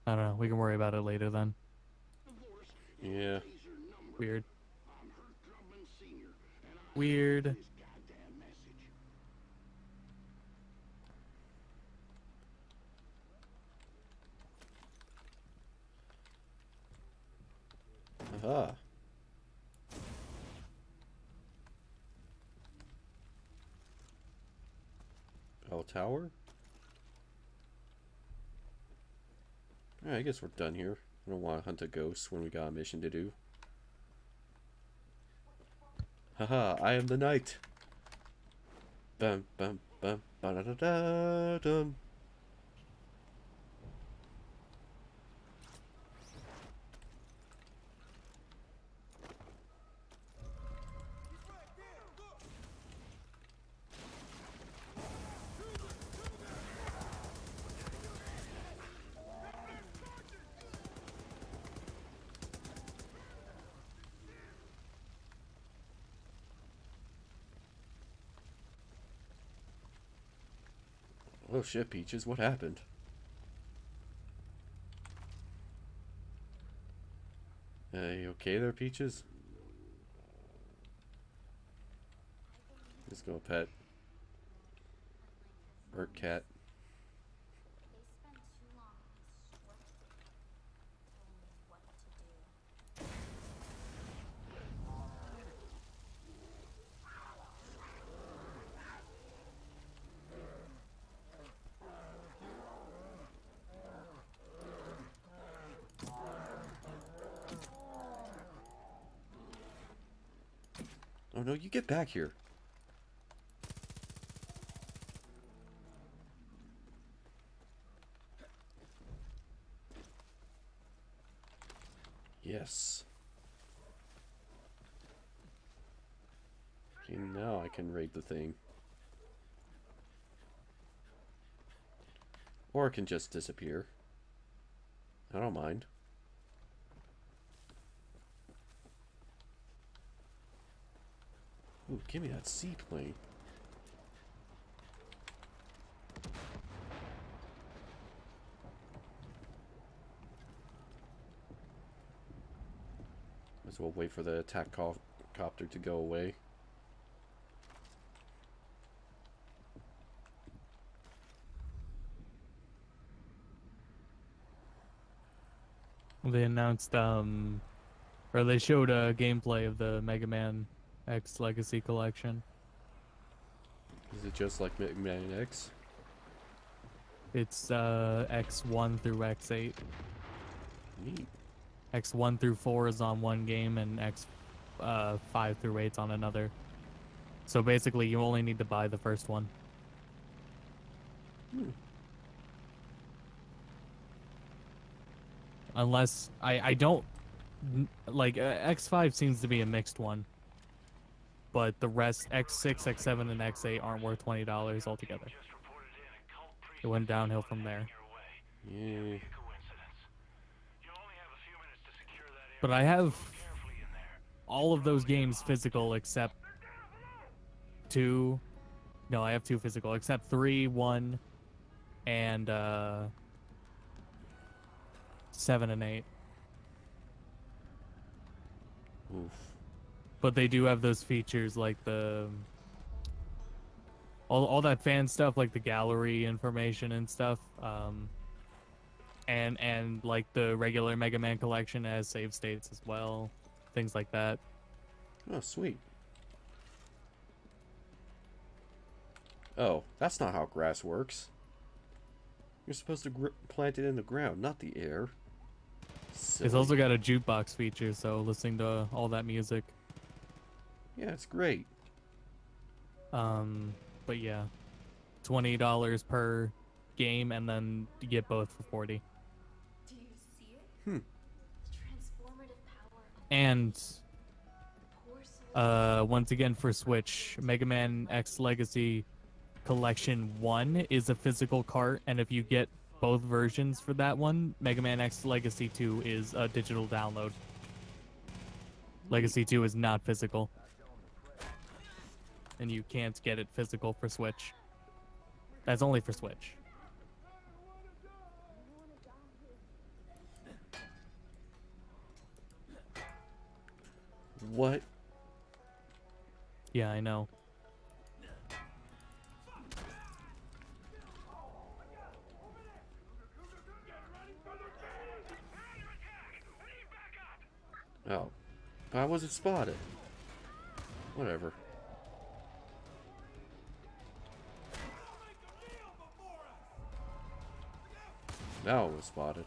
I don't know. We can worry about it later then. Yeah. Weird. Weird. Aha. Bell Tower? Alright, I guess we're done here. I don't want to hunt a ghost when we got a mission to do. Haha, I am the knight. Bum bum bum ba da da da dum. Oh shit, Peaches, what happened? Uh, you okay there, Peaches? Let's go, pet. Or cat. Get back here. Yes. Now I can raid the thing. Or it can just disappear. I don't mind. Give me that seaplane. Might as well wait for the attack co copter to go away. They announced um or they showed a gameplay of the Mega Man X Legacy Collection. Is it just like Mega X? It's uh X1 through X8. Neat. X1 through 4 is on one game and X uh 5 through 8 is on another. So basically you only need to buy the first one. Hmm. Unless I I don't like uh, X5 seems to be a mixed one. But the rest X6, X7 and X8 aren't worth $20 altogether. It went downhill from there. Yeah. But I have all of those games physical except two. No, I have two physical except three, one, and uh, seven and eight. Oof. But they do have those features like the all all that fan stuff, like the gallery information and stuff. Um, and and like the regular Mega Man collection has save states as well, things like that. Oh, sweet. Oh, that's not how grass works. You're supposed to gr- plant it in the ground, not the air. It's also got a jukebox feature, so listening to all that music. Yeah, it's great. Um, but yeah, twenty dollars per game, and then you get both for forty. Do you see it? Hmm. Transformative power And uh, once again for Switch, Mega Man X Legacy Collection One is a physical cart, and if you get both versions for that one, Mega Man X Legacy Two is a digital download. Legacy Two is not physical, and you can't get it physical for Switch. That's only for Switch. What? Yeah, I know. Oh. I wasn't spotted. Whatever. Now it was spotted.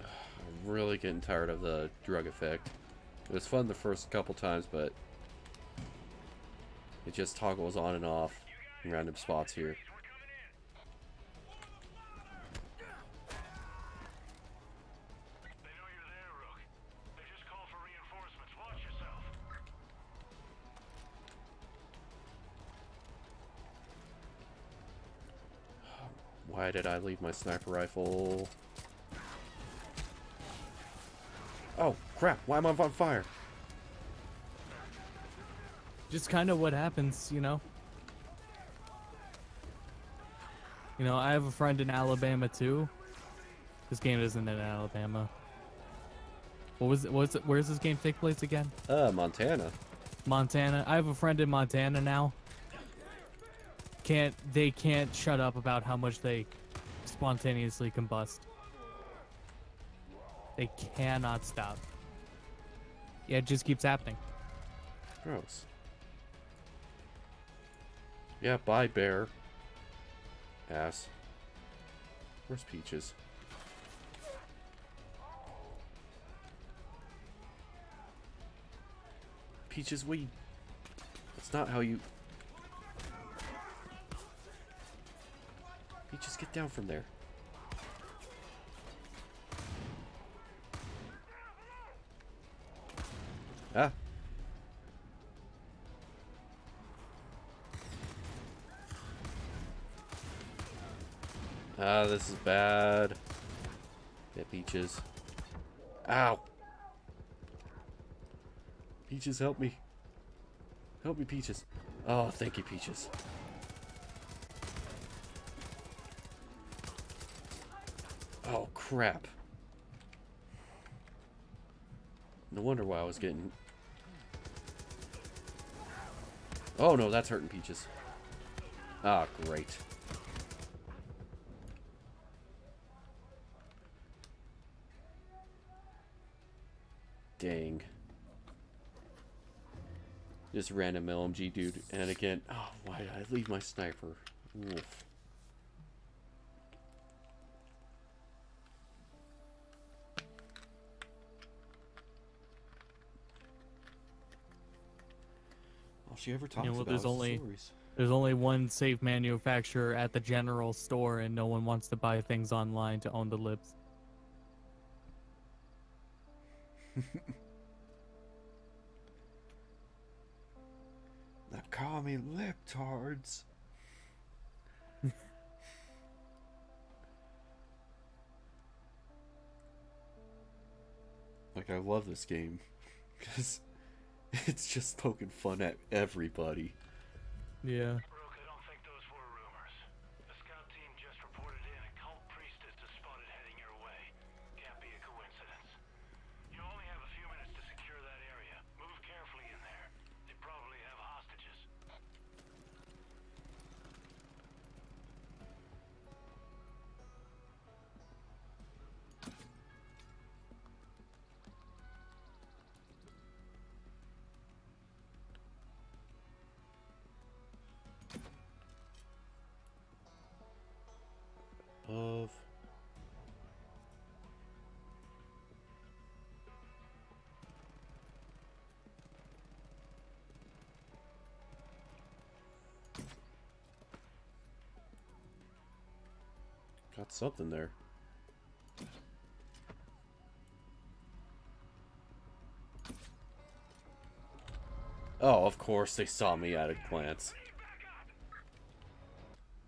I'm really getting tired of the drug effect. It was fun the first couple times, but it just toggles on and off in random spots here. Why did I leave my sniper rifle? Oh, crap. Why am I on fire? just kind of what happens, you know. You know, I have a friend in Alabama too. This game isn't in Alabama. What was it? What's it? Where's this game take place again? Uh, Montana. Montana. I have a friend in Montana now. Can't they can't shut up about how much they spontaneously combust. They cannot stop. Yeah, it just keeps happening. Gross. Yeah, bye, bear. Ass. Where's Peaches? Peaches, we. That's not how you. Peaches, get down from there. Ah. Ah, this is bad. Peaches. Ow. Peaches, help me. Help me, Peaches. Oh, thank you, Peaches. Crap. No wonder why I was getting... Oh, no, that's hurting Peaches. Ah, great. Dang. Just random LMG dude. And again, oh, why did I leave my sniper? Oof. She ever talks well, about there's only- stories. There's only one safe manufacturer at the general store, and no one wants to buy things online to own the libs. They call me liptards. like I love this game because it's just poking fun at everybody. Yeah. Got something there. Oh, of course they saw me at a glance.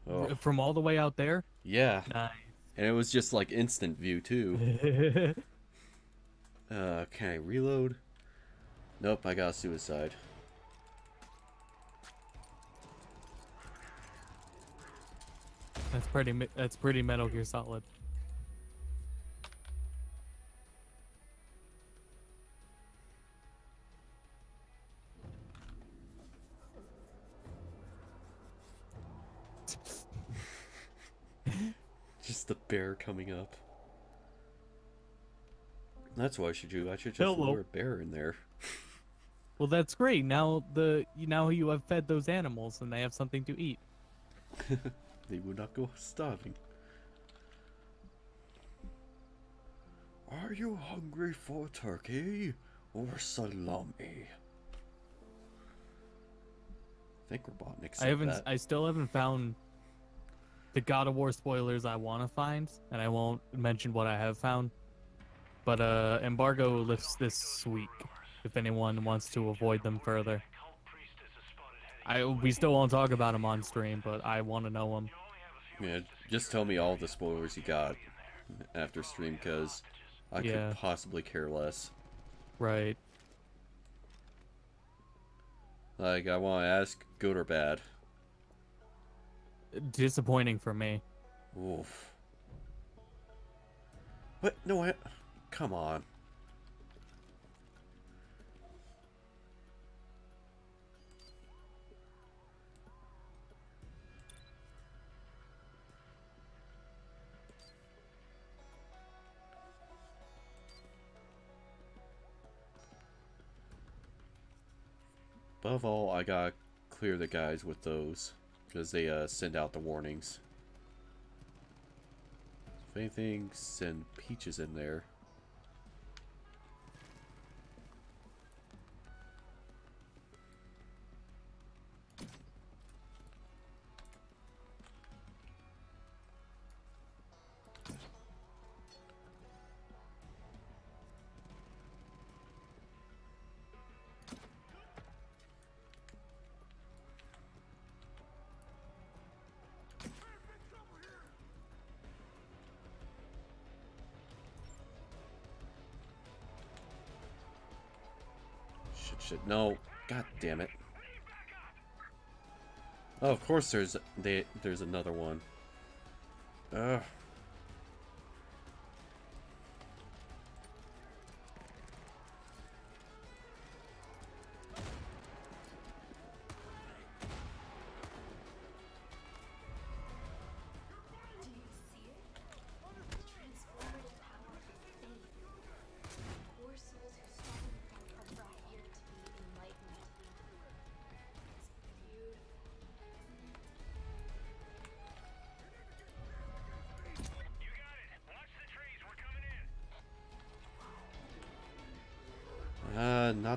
Oh, From all the way out there? yeah. Nice. And it was just like instant view too. Uh, can I reload? Nope, I got suicide. Pretty that's pretty Metal Gear Solid. Just the bear coming up. That's why I should do. I should just Hello. lure a bear in there. Well, that's great. Now the now you have fed those animals and they have something to eat. They would not go starving. Are you hungry for turkey or salami? I think Robotnik said I haven't. that. I still haven't found the God of War spoilers I want to find, and I won't mention what I have found. But uh, embargo lifts this week. If anyone wants to avoid them further, I we still won't talk about them on stream, but I want to know them. Yeah, just tell me all the spoilers you got after stream, because I Yeah. could possibly care less. Right. Like, I want to ask, good or bad? Disappointing for me. Oof. What? No, I... Come on. Above all, I gotta clear the guys with those, because they uh, send out the warnings. If anything, send peaches in there. No. God damn it. Oh, of course there's they there's another one. Ugh.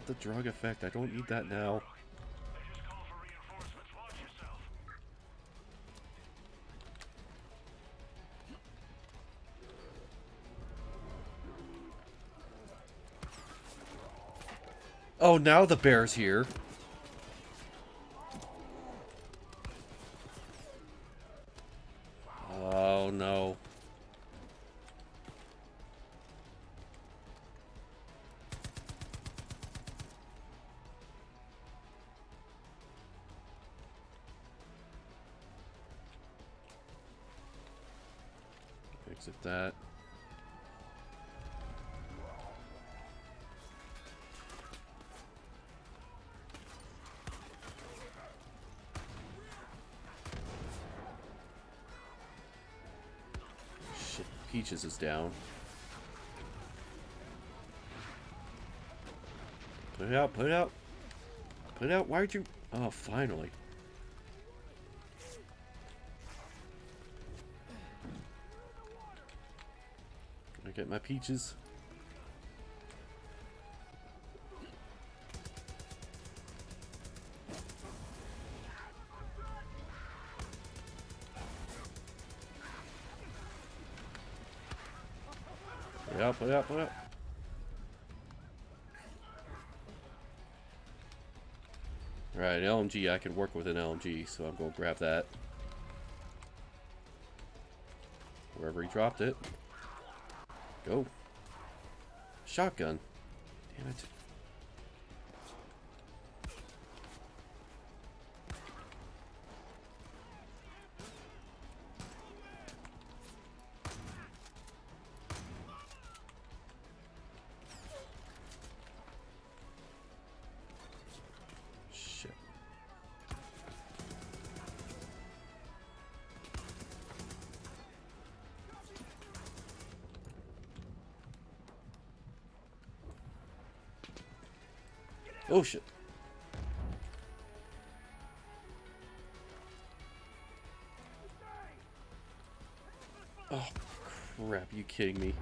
The drug effect. I don't need that now. Oh, now the bear's here. Peaches is down. Put it out, put it out. Put it out, why'd you... Oh, finally. I get my peaches. LMG, I can work with an LMG, so I'm going to grab that. Wherever he dropped it. Go. Shotgun. Damn it. Oh shit. Oh crap, you kidding me?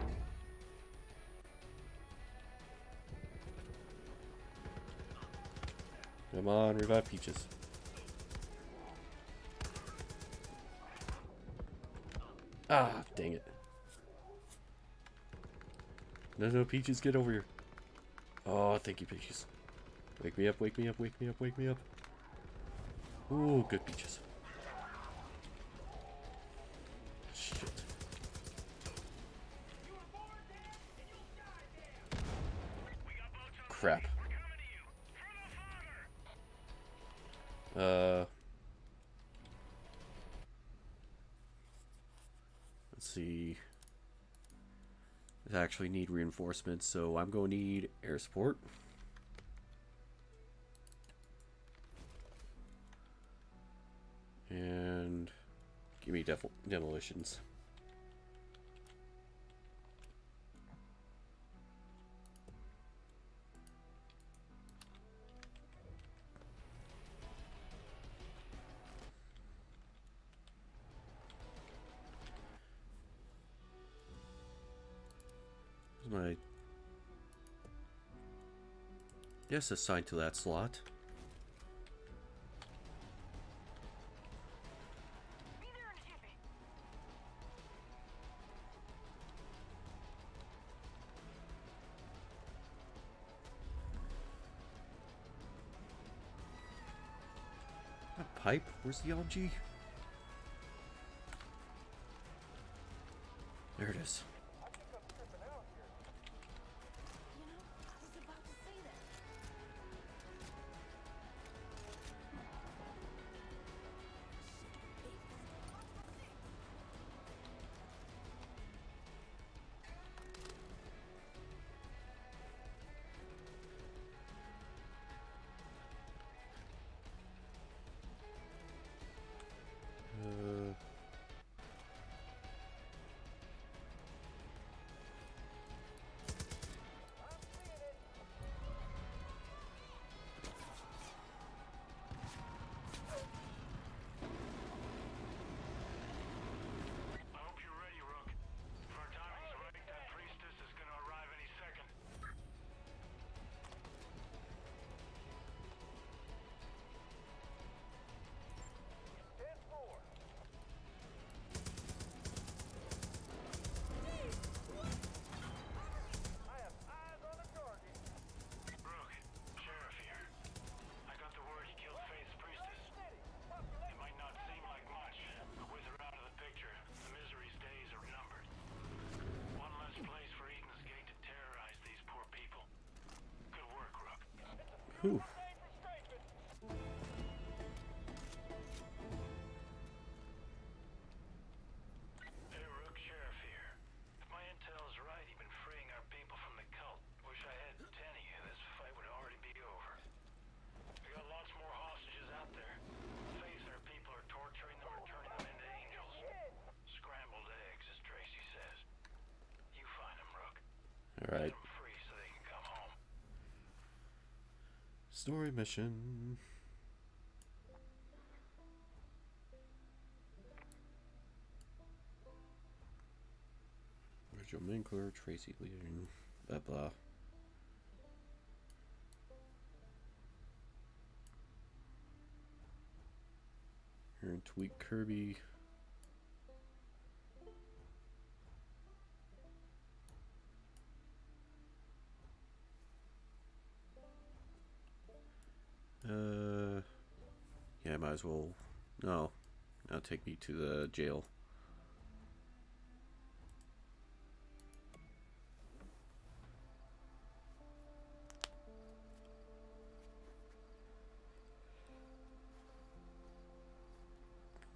Come on, revive Peaches. Ah, dang it. No, no, Peaches, get over here. Oh, thank you, Peaches. Wake me up, wake me up, wake me up, wake me up. Ooh, good Peaches. Shit. Crap. Uh. Let's see. I actually need reinforcements, so I'm going to need air support. Def demolitions. My yes assigned to that slot. Where's the LMG? Whew. Story mission. Virgil Minkler, Tracy Leading, blah blah. Aaron Tweet Kirby. As well. No, now take me to the jail.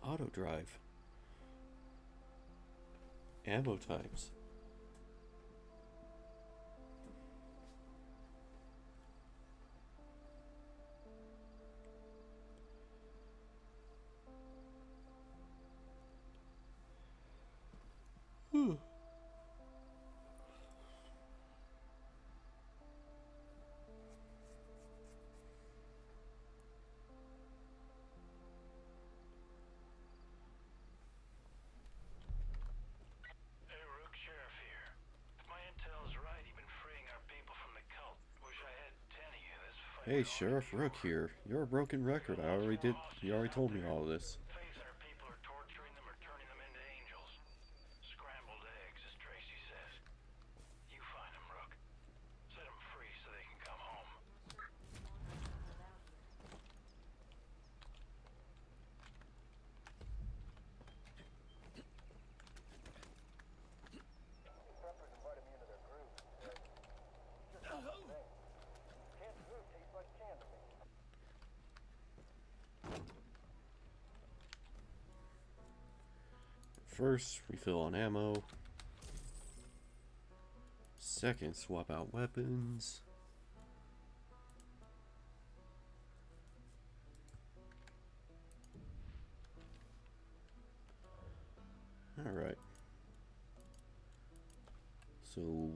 Auto drive. Ammo times. Hey, Sheriff Rook here. You're a broken record. I already did. You already told me all this. Face our people are torturing them or turning them into angels. Scrambled eggs, as Tracy says. You find them, Rook. Set them free so they can come home. First, refill on ammo. Second, swap out weapons. Alright. So,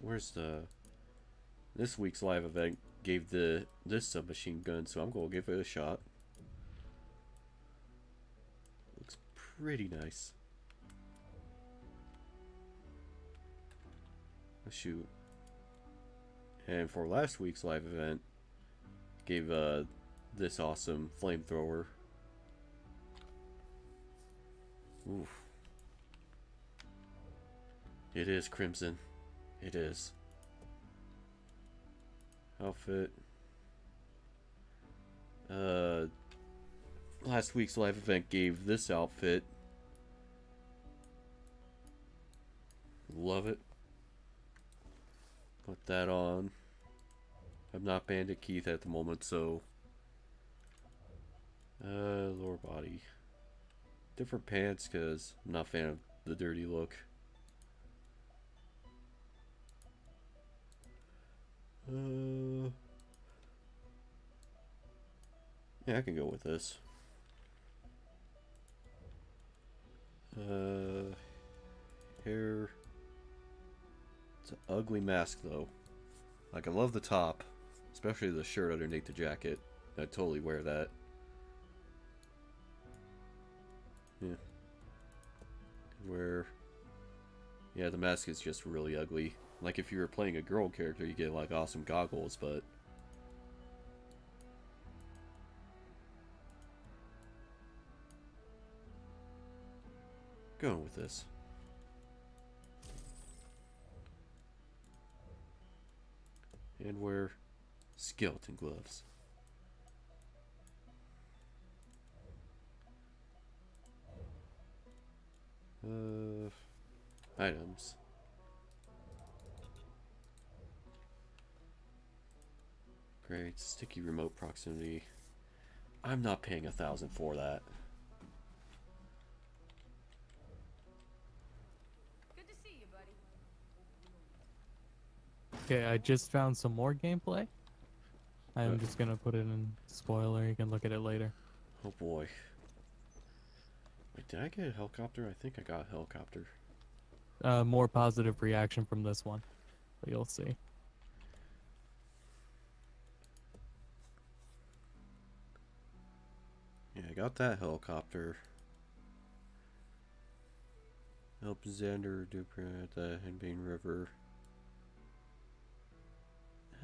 where's the... This week's live event gave the this submachine gun, so I'm going to give it a shot. Pretty nice. Let's shoot. And for last week's live event, gave uh, this awesome flamethrower. Oof. It is Crimson. It is. Outfit. Uh, last week's live event gave this outfit. Love it. Put that on. I'm not Bandit Keith at the moment, so. Uh, lower body. Different pants, because I'm not a fan of the dirty look. Uh. Yeah, I can go with this. Uh, hair. It's an ugly mask, though. Like, I love the top, especially the shirt underneath the jacket. I'd totally wear that. Yeah. Where. Yeah, the mask is just really ugly. Like, if you were playing a girl character, you get, like, awesome goggles, but. Going with this. And wear skeleton gloves. Uh, items. Great, sticky remote proximity. I'm not paying a thousand for that. Okay, I just found some more gameplay. I'm just gonna put it in spoiler. You can look at it later. Oh boy. Wait, did I get a helicopter? I think I got a helicopter. Uh, more positive reaction from this one. But you'll see. Yeah, I got that helicopter. Help Xander Duprat at the Henbane River.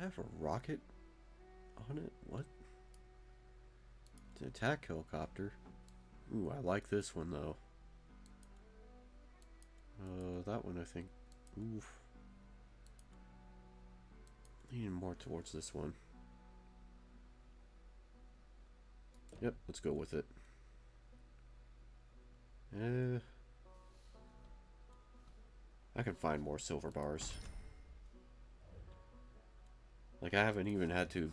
Have a rocket on it? What? It's an attack helicopter. Ooh, I like this one though. Uh, that one I think. Oof. Leaning more towards this one. Yep, let's go with it. Eh. I can find more silver bars. Like, I haven't even had to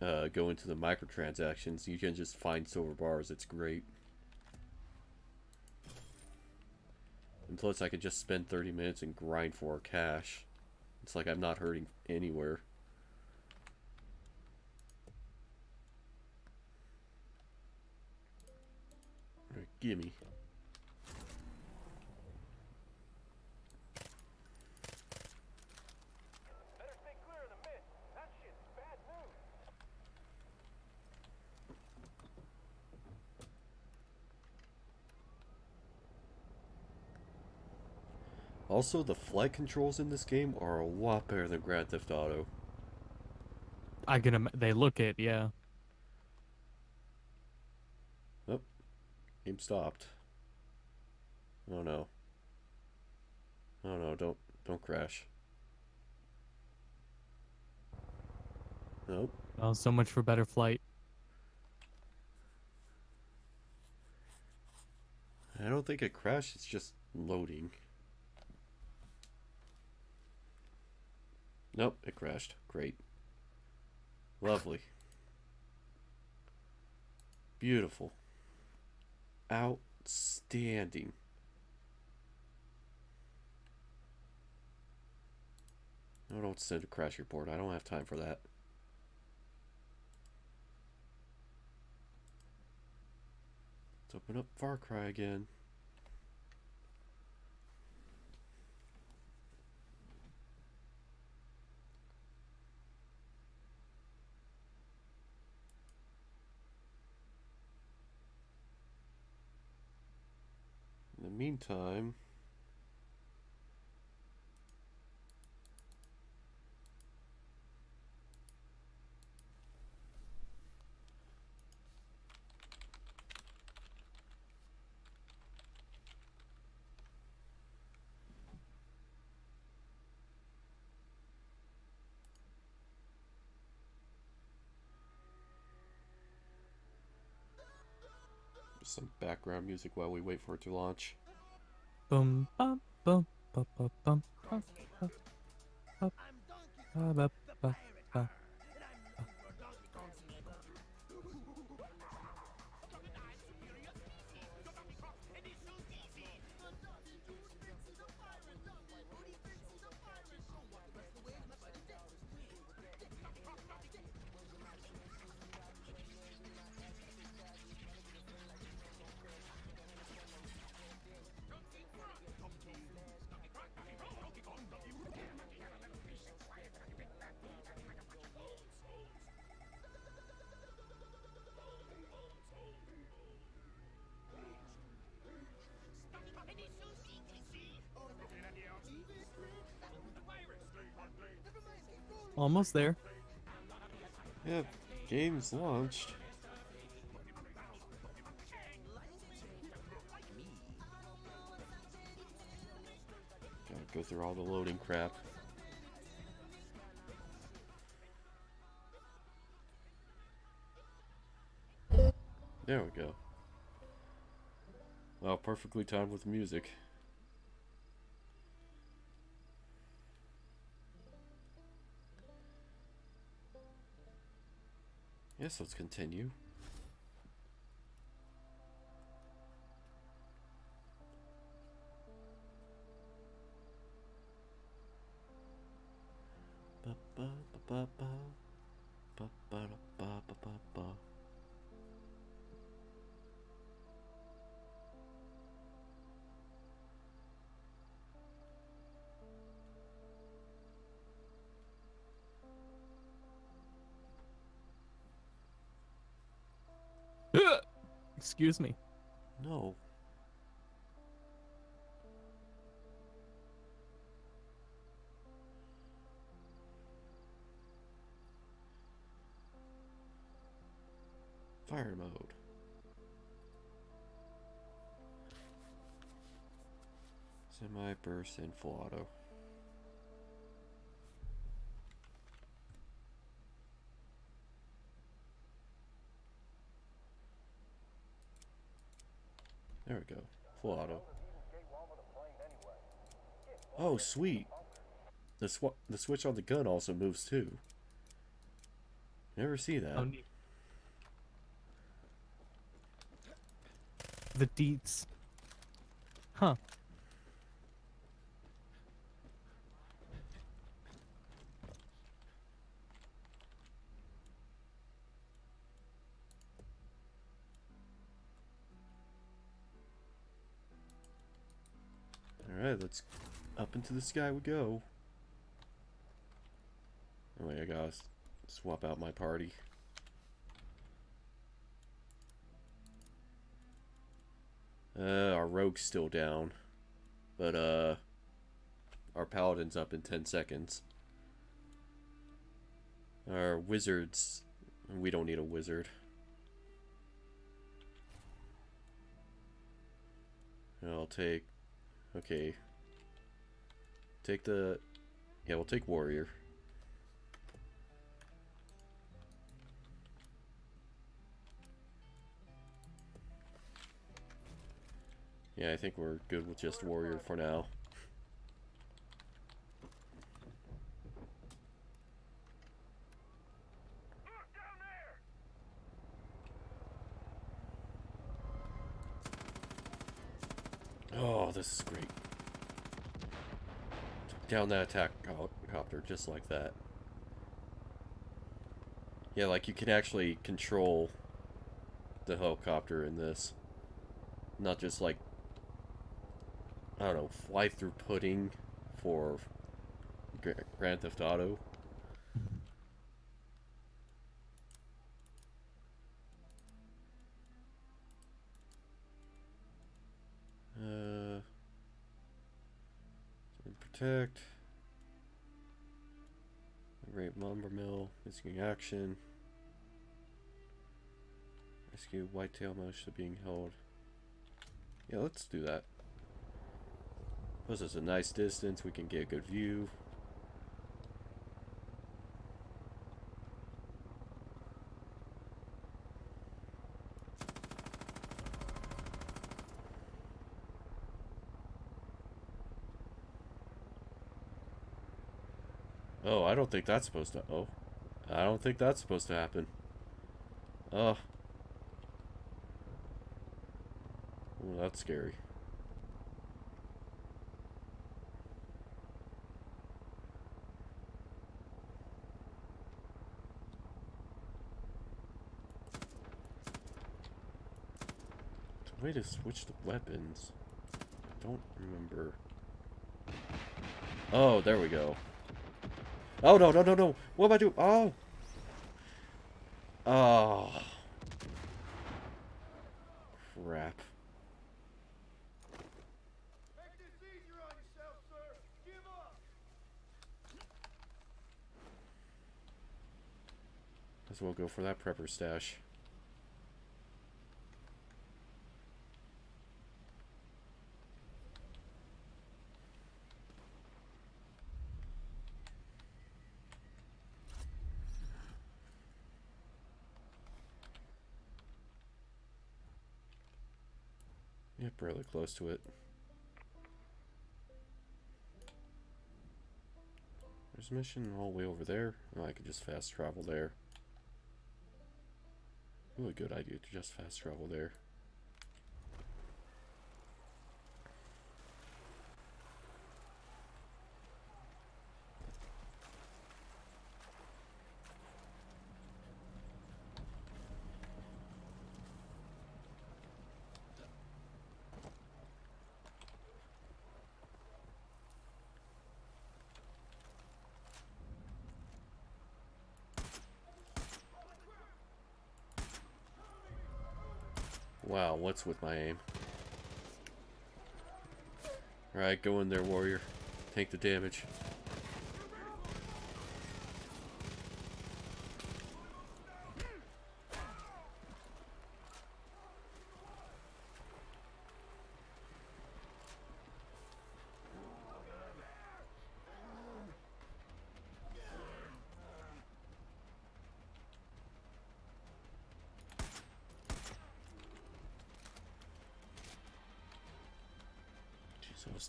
uh, go into the microtransactions. You can just find silver bars. It's great. And plus, I could just spend 30 minutes and grind for cash. It's like I'm not hurting anywhere. Alright, gimme. Better stay clear of the mist. That shit's bad news. Also, the flight controls in this game are a lot better than Grand Theft Auto. I can. They look it. Yeah. Oh, game stopped. Oh no. Oh no, don't don't crash. Nope. Oh, so much for better flight. I don't think it crashed, it's just loading. Nope, it crashed. Great. Lovely. Beautiful. Outstanding. No, don't send a crash report. I don't have time for that. Let's open up Far Cry again. Meantime, some background music while we wait for it to launch. Boom, bum, boom, bum, bum, bum, bum, bum, bum, ba, ba, ba, ba. Almost there. Yeah, game's launched. Gotta go through all the loading crap. There we go. Well, perfectly timed with music. Yes, let's continue. Ba ba ba Excuse me. No. Fire mode. Semi burst and full auto. There we go. Full auto. Oh, sweet. The sw the switch on the gun also moves too. Never see that. Oh. The deets. Huh. Alright, let's up into the sky we go. Oh I gotta swap out my party. Uh, our rogue's still down. But, uh, our paladin's up in 10 seconds. Our wizards, we don't need a wizard. I'll take, okay. Take the, yeah, we'll take warrior. Yeah, I think we're good with just warrior for now. Oh, this is great. Down that attack helicopter just like that. Yeah, like you can actually control the helicopter in this. Not just like, I don't know, fly through pudding for Grand Theft Auto. Uh, protect. Rape lumber mill. Missing action. Rescue whitetail motion being held. Yeah, let's do that. Puts us a nice distance. We can get a good view. Oh, I don't think that's supposed to. Oh, I don't think that's supposed to happen. Oh. Well, that's scary. The way to switch the weapons. I don't remember. Oh, there we go. Oh, no, no, no, no. What am I doing? Oh. Oh. Crap. As well go for that prepper stash. Yep, really close to it. There's a mission all the way over there. Oh, I could just fast travel there. Ooh, a good idea to just fast travel there. Wow, what's with my aim? Alright, go in there, warrior. Take the damage.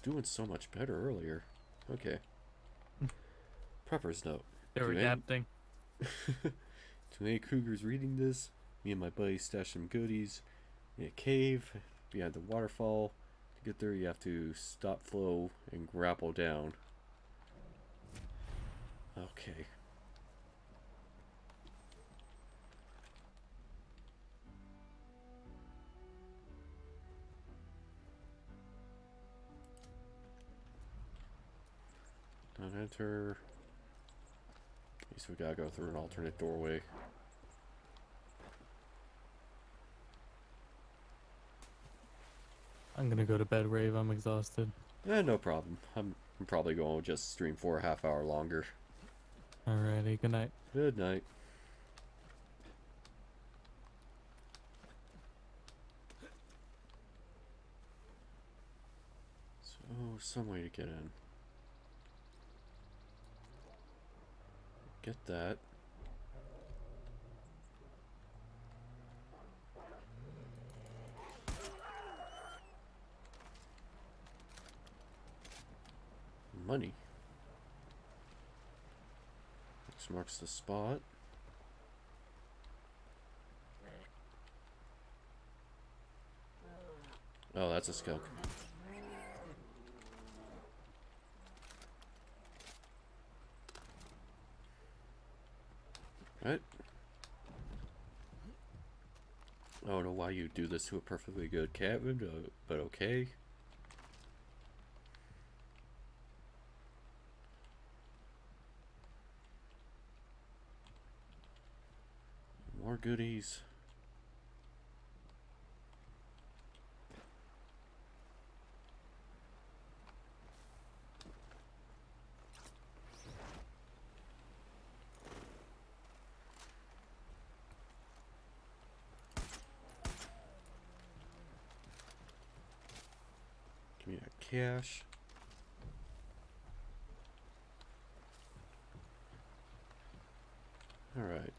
Doing so much better earlier. Okay. Prepper's note. They're To any- adapting. to any cougars reading this, me and my buddy stash some goodies in a cave behind the waterfall. To get there, you have to stop flow and grapple down. Okay. Don't enter. Guess we gotta go through an alternate doorway. I'm gonna go to bed, Rave. I'm exhausted. Eh, no problem. I'm, I'm probably going to just stream for a half hour longer. Alrighty, good night. Good night. So, some way to get in. Get that. Money. X marks the spot. Oh, that's a skunk. Right? I don't know why you do this to a perfectly good cabin, uh, but okay. More goodies. Give me that cash. All right.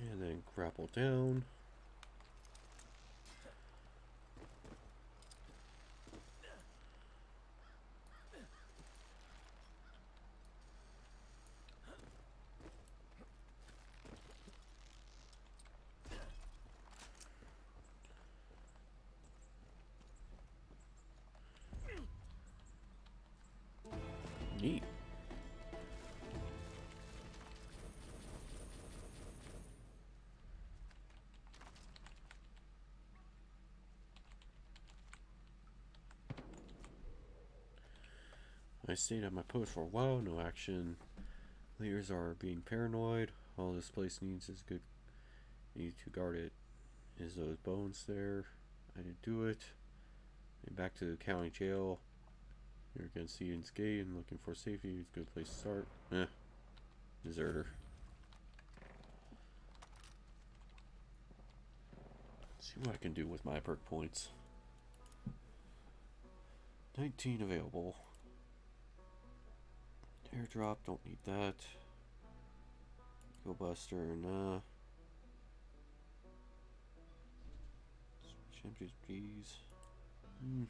And then grapple down. Neat. I stayed at my post for a while, no action. Leaders are being paranoid. All this place needs is good. Need to guard it. Is those bones there? I didn't do it. Back to the county jail. You're against Gate and looking for safety. It's a good place to start. Eh. Deserter. See what I can do with my perk points. 19 available. Airdrop, don't need that. Go Buster, nah. Empty G's. Hmm.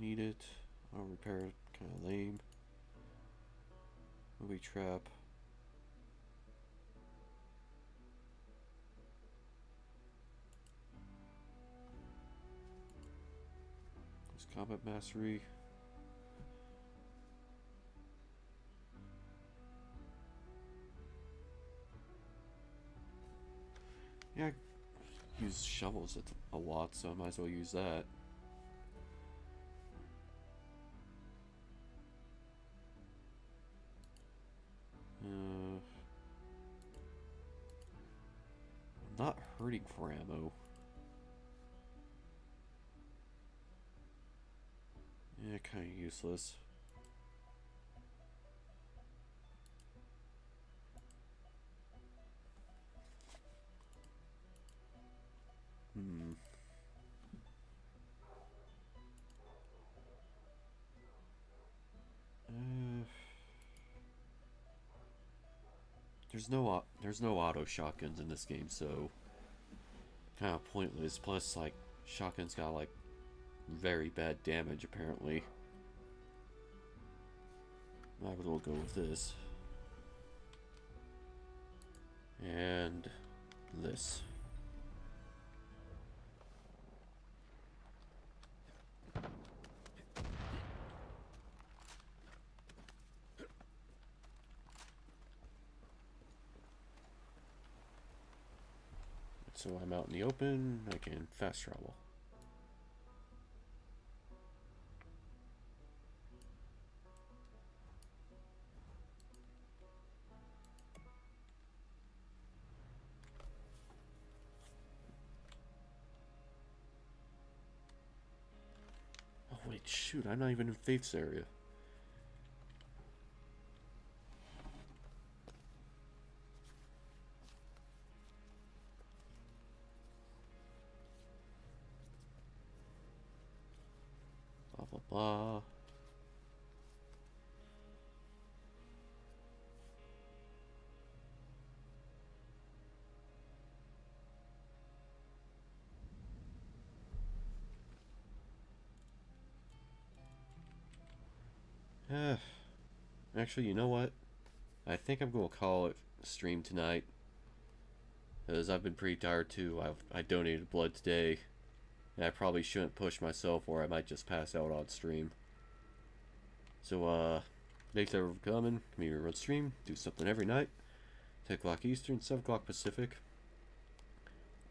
Need it. I'll repair it. Kind of lame. Movie trap. There's combat mastery. Yeah, I use shovels a lot, so I might as well use that. hurting for ammo. Yeah, kind of useless. Hmm. Uh, there's no there's no auto shotguns in this game, so kind of pointless. Plus, like shotguns got like very bad damage apparently. I will go with this and this. So I'm out in the open, I can fast travel. Oh wait, shoot, I'm not even in Faith's area. Actually, you know what? I think I'm going to call it stream tonight. Because I've been pretty tired too. I've, I donated blood today. And I probably shouldn't push myself or I might just pass out on stream. So, uh, thanks everyone for coming. Come here, run stream. Do something every night. 10 o'clock Eastern, 7 o'clock Pacific.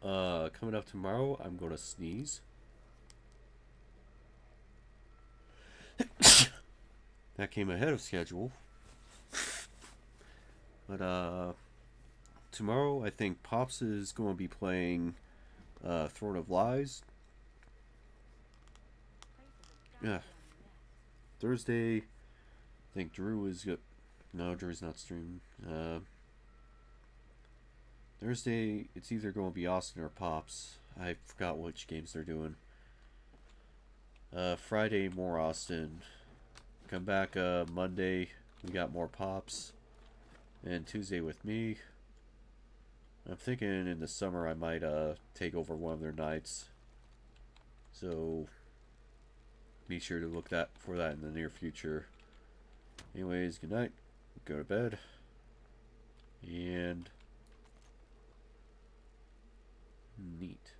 Uh, coming up tomorrow, I'm going to sneeze. That came ahead of schedule. But, uh, tomorrow I think Pops is going to be playing uh, Throne of Lies. Yeah. Thursday, I think Drew is good. No, Drew's not streaming. Uh, Thursday, it's either going to be Austin or Pops. I forgot which games they're doing. Uh, Friday, more Austin. Come back uh, Monday, we got more Pops. And Tuesday with me. I'm thinking in the summer I might uh, take over one of their nights. So be sure to look that for that in the near future. Anyways, good night. Go to bed. And neat.